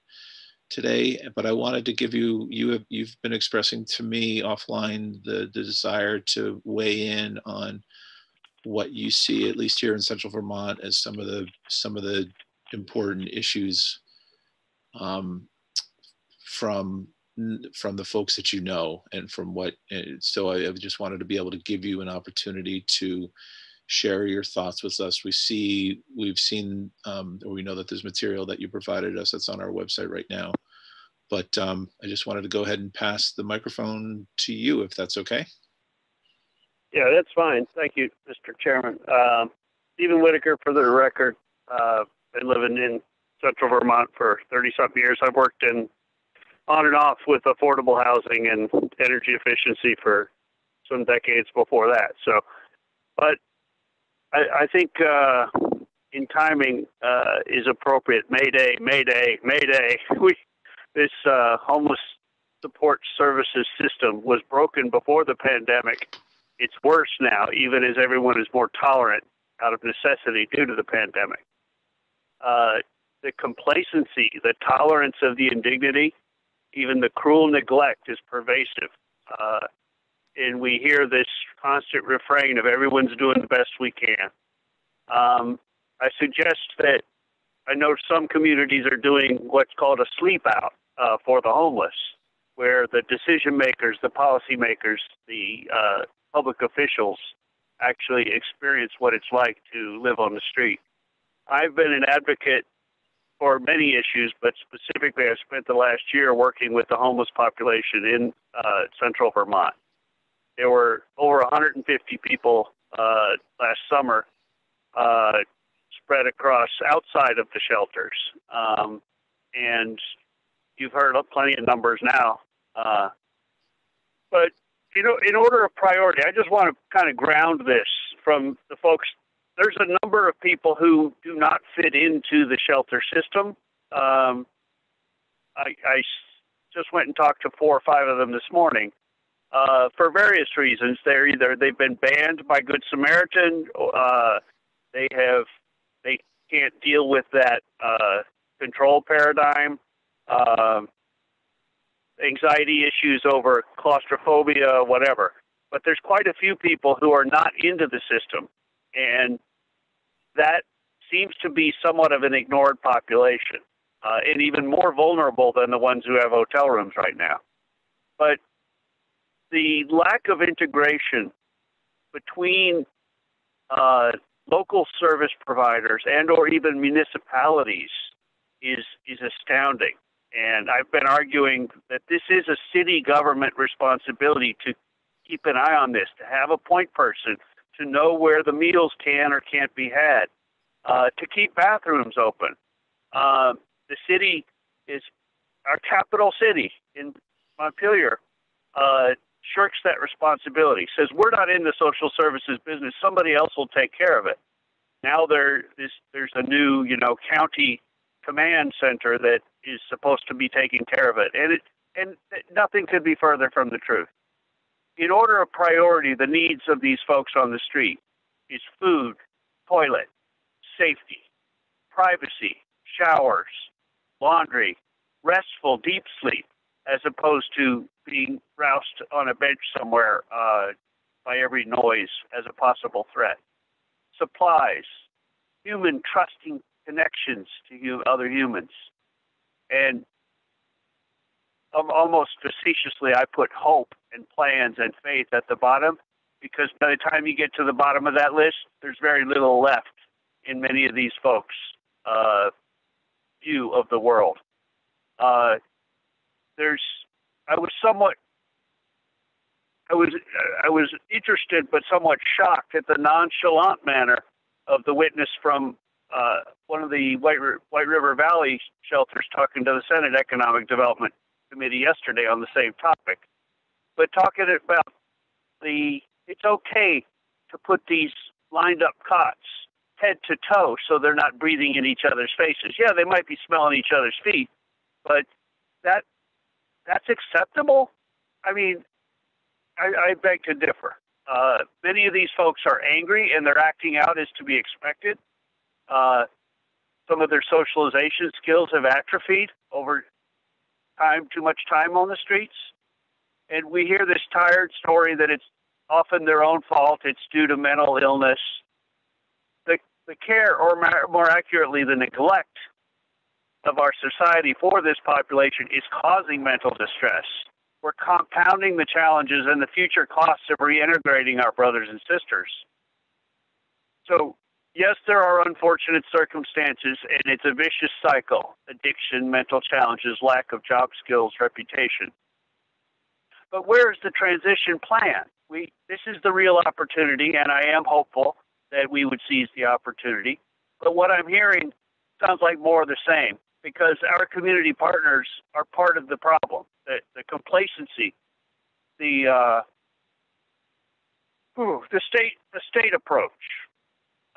today, but I wanted to give you, you have, you've been expressing to me offline the, the desire to weigh in on what you see, at least here in central Vermont, as some of the, some of the important issues um, from from the folks that you know and from what so I, I just wanted to be able to give you an opportunity to share your thoughts with us. We see we've seen um, or we know that there's material that you provided us that's on our website right now. But um, i just wanted to go ahead and pass the microphone to you if that's okay. Yeah that's fine. Thank you mr chairman. Um, stephen whitaker for the record uh, been living in central vermont for 30 something years. I've worked in on and off with affordable housing and energy efficiency for some decades before that. So, but I, think uh, in timing uh, is appropriate. Mayday, Mayday, Mayday. (laughs) We this uh, homeless support services system was broken before the pandemic. It's worse now, even as everyone is more tolerant out of necessity due to the pandemic. Uh, the complacency, the tolerance of the indignity even the cruel neglect is pervasive. Uh, and we hear this constant refrain of everyone's doing the best we can. Um, I suggest that I know some communities are doing what's called a sleep out uh, for the homeless, where the decision makers, the policy makers, the uh, public officials actually experience what it's like to live on the street. I've been an advocate for many issues, but specifically, I spent the last year working with the homeless population in uh, central Vermont. There were over 150 people uh, last summer uh, spread across outside of the shelters. Um, and you've heard plenty of numbers now. Uh, but, you know, in order of priority, I just want to kind of ground this from the folks there's a number of people who do not fit into the shelter system. Um, I, I, just went and talked to four or five of them this morning. Uh, for various reasons, they're either they've been banned by Good Samaritan, uh, they have they can't deal with that uh, control paradigm, um, anxiety issues over claustrophobia, whatever. But there's quite a few people who are not into the system and that seems to be somewhat of an ignored population, uh, and even more vulnerable than the ones who have hotel rooms right now. But the lack of integration between uh, local service providers and or even municipalities is is astounding. And I've been arguing that this is a city government responsibility to keep an eye on this, to have a point person to know where the meals can or can't be had, uh, to keep bathrooms open. Uh, the city is our capital city in Montpelier. Uh, shirks that responsibility. Says we're not in the social services business. Somebody else will take care of it. Now there is there's a new you know county command center that is supposed to be taking care of it, and it and nothing could be further from the truth in order of priority, the needs of these folks on the street is food, toilet, safety, privacy, showers, laundry, restful, deep sleep, as opposed to being roused on a bench somewhere uh, by every noise as a possible threat. Supplies, human trusting connections to other humans, and almost facetiously, I put hope and plans and faith at the bottom because by the time you get to the bottom of that list, there's very little left in many of these folks' uh, view of the world. Uh, there's, I was somewhat, I was, I was interested but somewhat shocked at the nonchalant manner of the witness from uh, one of the White, White River Valley shelters talking to the Senate Economic Development committee yesterday on the same topic, but talking about the it's okay to put these lined up cots head to toe so they're not breathing in each other's faces. Yeah, they might be smelling each other's feet, but that that's acceptable. I mean, I, I beg to differ. Uh, many of these folks are angry and they're acting out as to be expected. Uh, some of their socialization skills have atrophied over time, too much time on the streets. And we hear this tired story that it's often their own fault, it's due to mental illness. The, the care, or more accurately, the neglect of our society for this population is causing mental distress. We're compounding the challenges and the future costs of reintegrating our brothers and sisters. So, yes, there are unfortunate circumstances, and it's a vicious cycle addiction, mental challenges, lack of job skills, reputation. But where's the transition plan? We, this is the real opportunity, and I am hopeful that we would seize the opportunity. But what I'm hearing sounds like more of the same because our community partners are part of the problem. The, the complacency, the uh, whew, the state the state approach.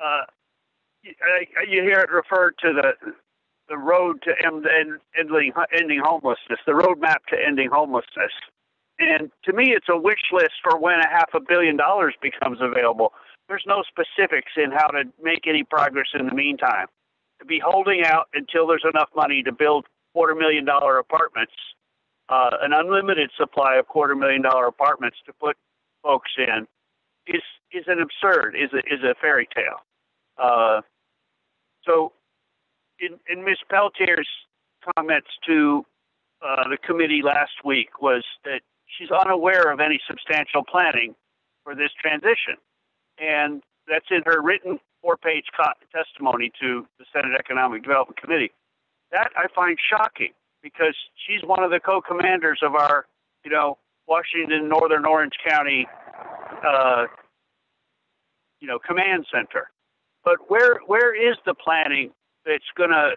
Uh, you, you hear it referred to the the road to end, end, ending ending homelessness, the roadmap to ending homelessness. And to me, it's a wish list for when a half a billion dollars becomes available. There's no specifics in how to make any progress in the meantime. To be holding out until there's enough money to build quarter million dollar apartments, uh, an unlimited supply of quarter million dollar apartments to put folks in, is is an absurd, is a is a fairy tale. Uh, so, in in Ms. Peltier's comments to uh, the committee last week was that she's unaware of any substantial planning for this transition. And that's in her written four page testimony to the Senate Economic Development Committee. That I find shocking because she's one of the co commanders of our, you know, Washington, Northern Orange County, uh, you know, command center. But where where is the planning that's going to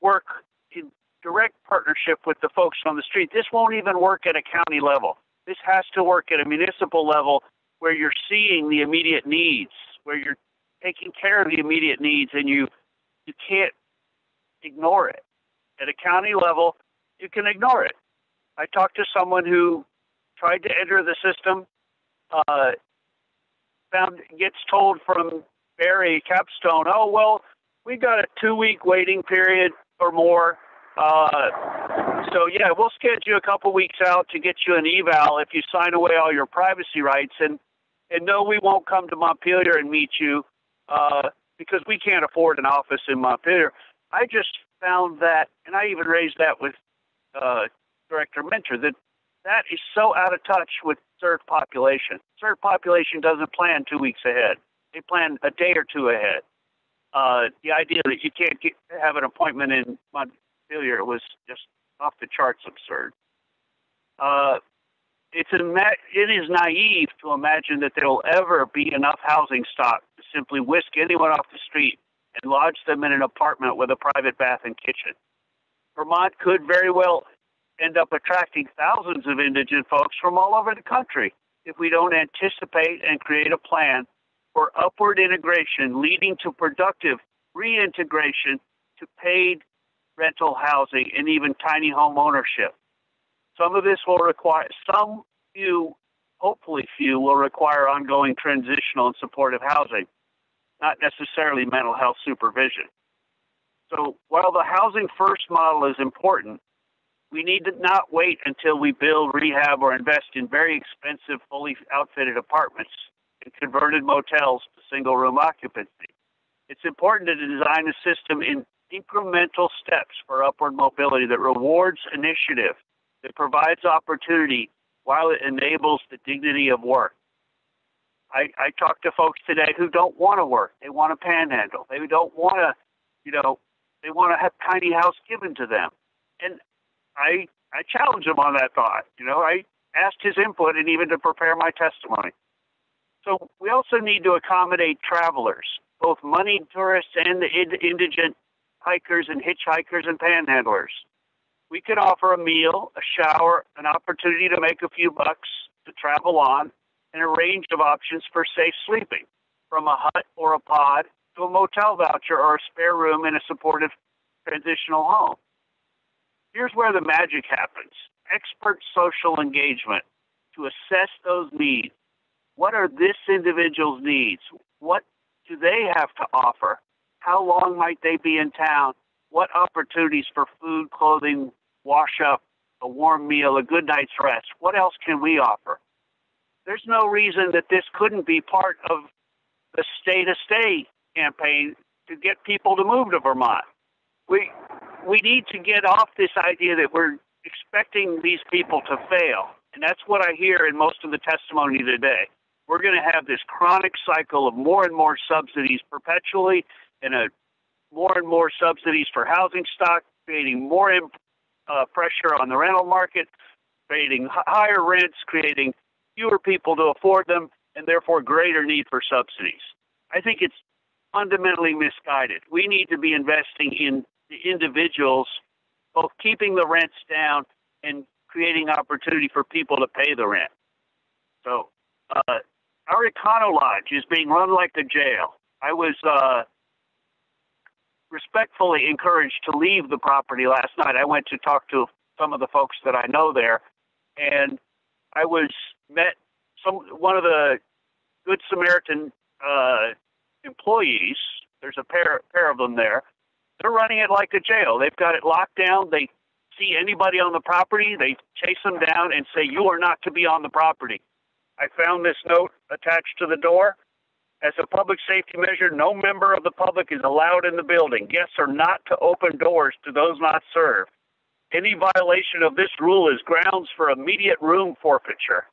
work in direct partnership with the folks on the street? This won't even work at a county level. This has to work at a municipal level where you're seeing the immediate needs, where you're taking care of the immediate needs, and you you can't ignore it. At a county level, you can ignore it. I talked to someone who tried to enter the system, uh, found gets told from Barre Capstone, oh well, we got a two week waiting period or more. Uh, so yeah, we'll schedule you a couple weeks out to get you an eval if you sign away all your privacy rights. And and no, we won't come to Montpelier and meet you uh, because we can't afford an office in Montpelier. I just found that, and I even raised that with uh, Director Mentor, that that is so out of touch with served population. Served population doesn't plan two weeks ahead; they plan a day or two ahead. Uh, the idea that you can't get, have an appointment in Montpelier was just off the charts absurd. Uh, it's it is naive to imagine that there will ever be enough housing stock to simply whisk anyone off the street and lodge them in an apartment with a private bath and kitchen. Vermont could very well end up attracting thousands of indigent folks from all over the country if we don't anticipate and create a plan for upward integration leading to productive reintegration to paid rental housing and even tiny home ownership. Some of this will require, some few, hopefully few, will require ongoing transitional and supportive housing, not necessarily mental health supervision. So while the housing first model is important, we need to not wait until we build, rehab, or invest in very expensive, fully outfitted apartments and converted motels to single room occupancy. It's important to design a system in incremental steps for upward mobility that rewards initiative that provides opportunity while it enables the dignity of work. I, I talk to folks today who don't want to work. They want to panhandle. They don't want to, you know, they want to have tiny house given to them. And I I challenge him on that thought. You know, I asked his input and even to prepare my testimony. So we also need to accommodate travelers, both moneyed tourists and the indigent hikers and hitchhikers and panhandlers we could offer a meal, a shower, an opportunity to make a few bucks to travel on, and a range of options for safe sleeping, from a hut or a pod to a motel voucher or a spare room in a supportive transitional home. Here's where the magic happens expert social engagement to assess those needs. What are this individual's needs? What do they have to offer? How long might they be in town? What opportunities for food, clothing, wash up, a warm meal, a good night's rest. What else can we offer? There's no reason that this couldn't be part of the stay to stay campaign to get people to move to Vermont. We we need to get off this idea that we're expecting these people to fail. And that's what I hear in most of the testimony today. We're going to have this chronic cycle of more and more subsidies perpetually and a more and more subsidies for housing stock, creating more uh, pressure on the rental market, creating higher rents, creating fewer people to afford them, and therefore greater need for subsidies. I think it's fundamentally misguided. We need to be investing in the individuals, both keeping the rents down and creating opportunity for people to pay the rent. So, uh, our Econo Lodge is being run like a jail. I was uh, respectfully encouraged to leave the property last night. I went to talk to some of the folks that I know there, and I was met some one of the Good Samaritan uh, employees. There's a pair pair of them there. They're running it like a jail. They've got it locked down. They see anybody on the property, they chase them down and say, "You are not to be on the property." I found this note attached to the door. As a public safety measure, no member of the public is allowed in the building. Guests are not to open doors to those not served. Any violation of this rule is grounds for immediate room forfeiture.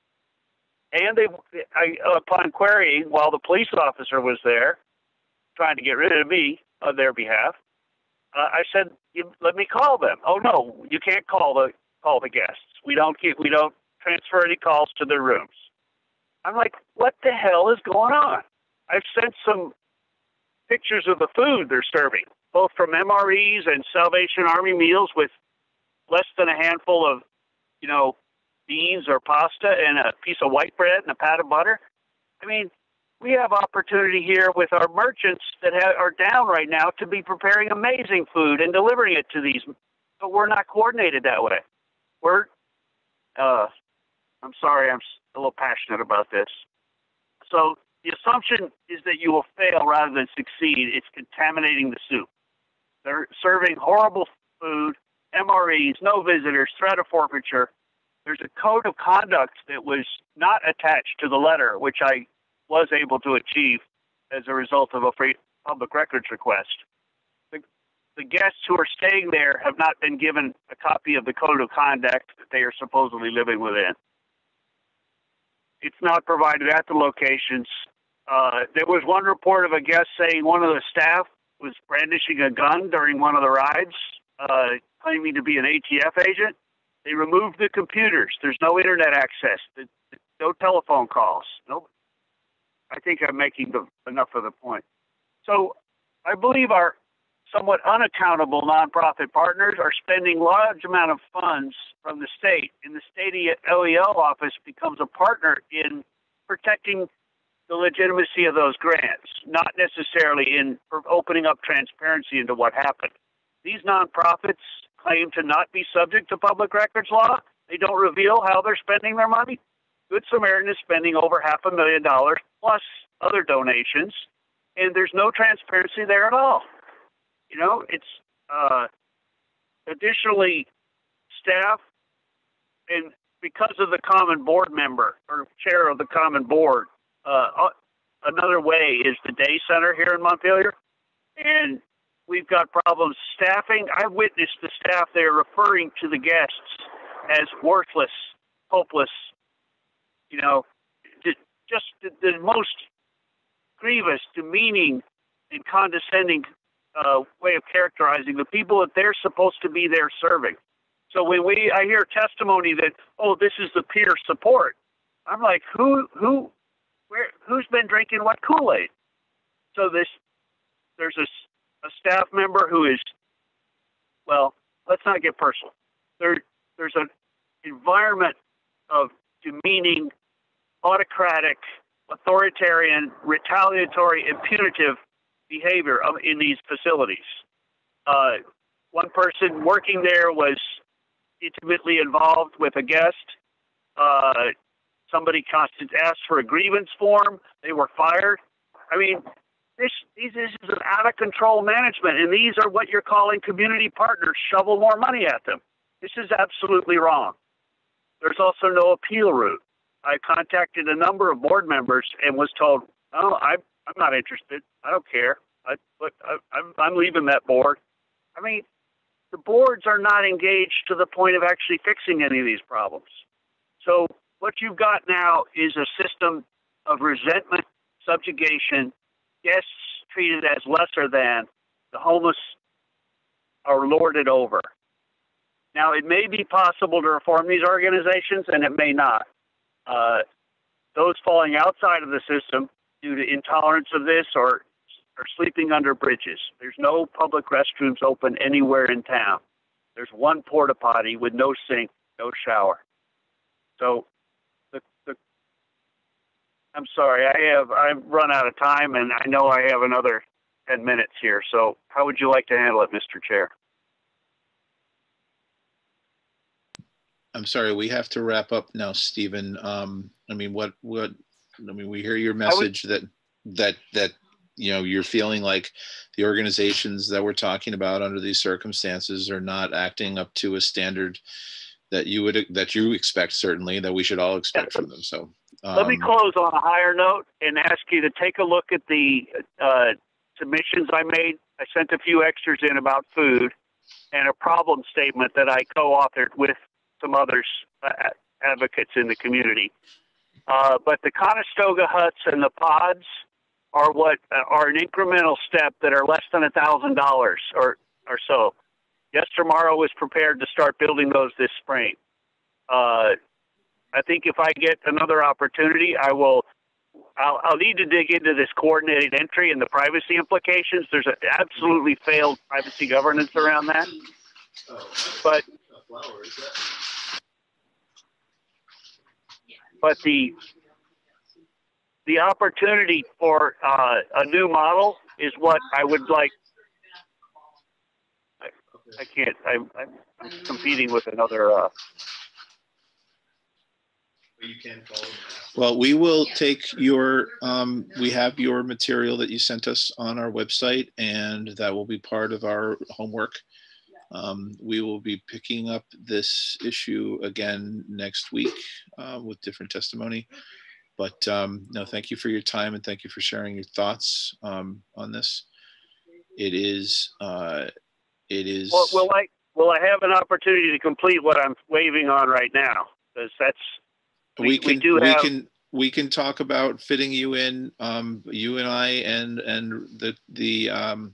And they, I, upon querying, while the police officer was there, trying to get rid of me on their behalf, uh, I said, "Let me call them." Oh no, you can't call the call the guests. We don't keep, we don't transfer any calls to their rooms. I'm like, what the hell is going on? I've sent some pictures of the food they're serving, both from MREs and Salvation Army meals with less than a handful of, you know, beans or pasta and a piece of white bread and a pat of butter. I mean, we have opportunity here with our merchants that are down right now to be preparing amazing food and delivering it to these, but we're not coordinated that way. We're, uh, I'm sorry, I'm a little passionate about this. So the assumption is that you will fail rather than succeed. It's contaminating the soup. They're serving horrible food, MREs, no visitors, threat of forfeiture. There's a code of conduct that was not attached to the letter, which I was able to achieve as a result of a free public records request. The, the guests who are staying there have not been given a copy of the code of conduct that they are supposedly living within. It's not provided at the locations. Uh, there was one report of a guest saying one of the staff was brandishing a gun during one of the rides, uh, claiming to be an ATF agent. They removed the computers. There's no internet access. No telephone calls. No. I think I'm making the, enough of the point. So I believe our somewhat unaccountable nonprofit partners are spending large amount of funds from the state, and the state LEL office becomes a partner in protecting the legitimacy of those grants, not necessarily in opening up transparency into what happened. These nonprofits claim to not be subject to public records law. They don't reveal how they're spending their money. Good Samaritan is spending over half a million dollars plus other donations, and there's no transparency there at all. You know, it's uh, additionally staff, and because of the common board member or chair of the common board, uh, uh, another way is the day center here in Montpelier, and we've got problems staffing. I've witnessed the staff there referring to the guests as worthless, hopeless. You know, just the, the most grievous, demeaning, and condescending uh, way of characterizing the people that they're supposed to be there serving. So when we, I hear testimony that, oh, this is the peer support. I'm like, who, who, where, who's been drinking what Kool Aid? So this, there's a, a staff member who is, well, let's not get personal. There, there's an environment of demeaning, autocratic, authoritarian, retaliatory, and punitive behavior of, in these facilities. Uh, one person working there was intimately involved with a guest. Uh, somebody asked for a grievance form. They were fired. I mean, this, this is an out of control management, and these are what you're calling community partners shovel more money at them. This is absolutely wrong. There's also no appeal route. I contacted a number of board members and was told, "Oh, I'm I'm not interested. I don't care. I, I I'm I'm leaving that board." I mean, the boards are not engaged to the point of actually fixing any of these problems. So what you've got now is a system of resentment, subjugation, guests treated as lesser than, the homeless are lorded over. Now, it may be possible to reform these organizations, and it may not. Uh, those falling outside of the system due to intolerance of this or are sleeping under bridges. There's no public restrooms open anywhere in town. There's one porta potty with no sink, no shower. So I'm sorry, I have I've run out of time and I know I have another 10 minutes here. So how would you like to handle it, Mr. Chair? I'm sorry, we have to wrap up now, Stephen. Um, I mean, what, what, I mean, we hear your message that, that, that, you know, you're feeling like the organizations that we're talking about under these circumstances are not acting up to a standard that you would, that you expect certainly, that we should all expect from them. So. Let me um, close on a higher note and ask you to take a look at the uh, submissions I made. I sent a few extras in about food and a problem statement that I co-authored with some others uh, advocates in the community. Uh, but the Conestoga huts and the pods are what uh, are an incremental step that are less than a thousand dollars or or so. Yes, tomorrow was prepared to start building those this spring. Uh, I think if I get another opportunity, I will. I'll, I'll need to dig into this coordinated entry and the privacy implications. There's an absolutely failed privacy governance around that. But but the the opportunity for uh, a new model is what I would like. I, I can't. I, I'm competing with another. Uh, You can follow. Well, we will take your, um, we have your material that you sent us on our website and that will be part of our homework. Um, we will be picking up this issue again next week uh, with different testimony. But um, no, thank you for your time and thank you for sharing your thoughts um, on this. It is, uh, it is. well, will I will I have an opportunity to complete what I'm waving on right now? Because that's we, we- can we do we have- can we can talk about fitting you in um you and i and and the the um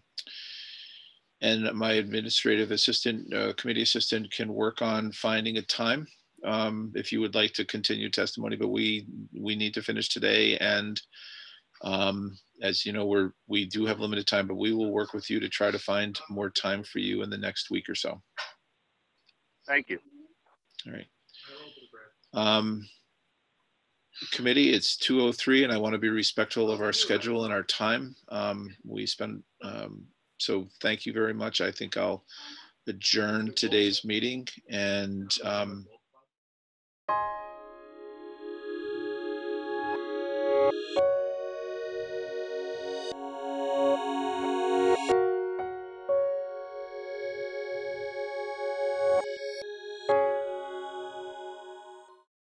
and my administrative assistant uh, committee assistant can work on finding a time um if you would like to continue testimony but we we need to finish today and um as you know we're we do have limited time but we will work with you to try to find more time for you in the next week or so thank you. all right um committee, it's 2:03 and I want to be respectful of our schedule and our time. Um, we spend, um, so thank you very much. I think I'll adjourn today's meeting and um,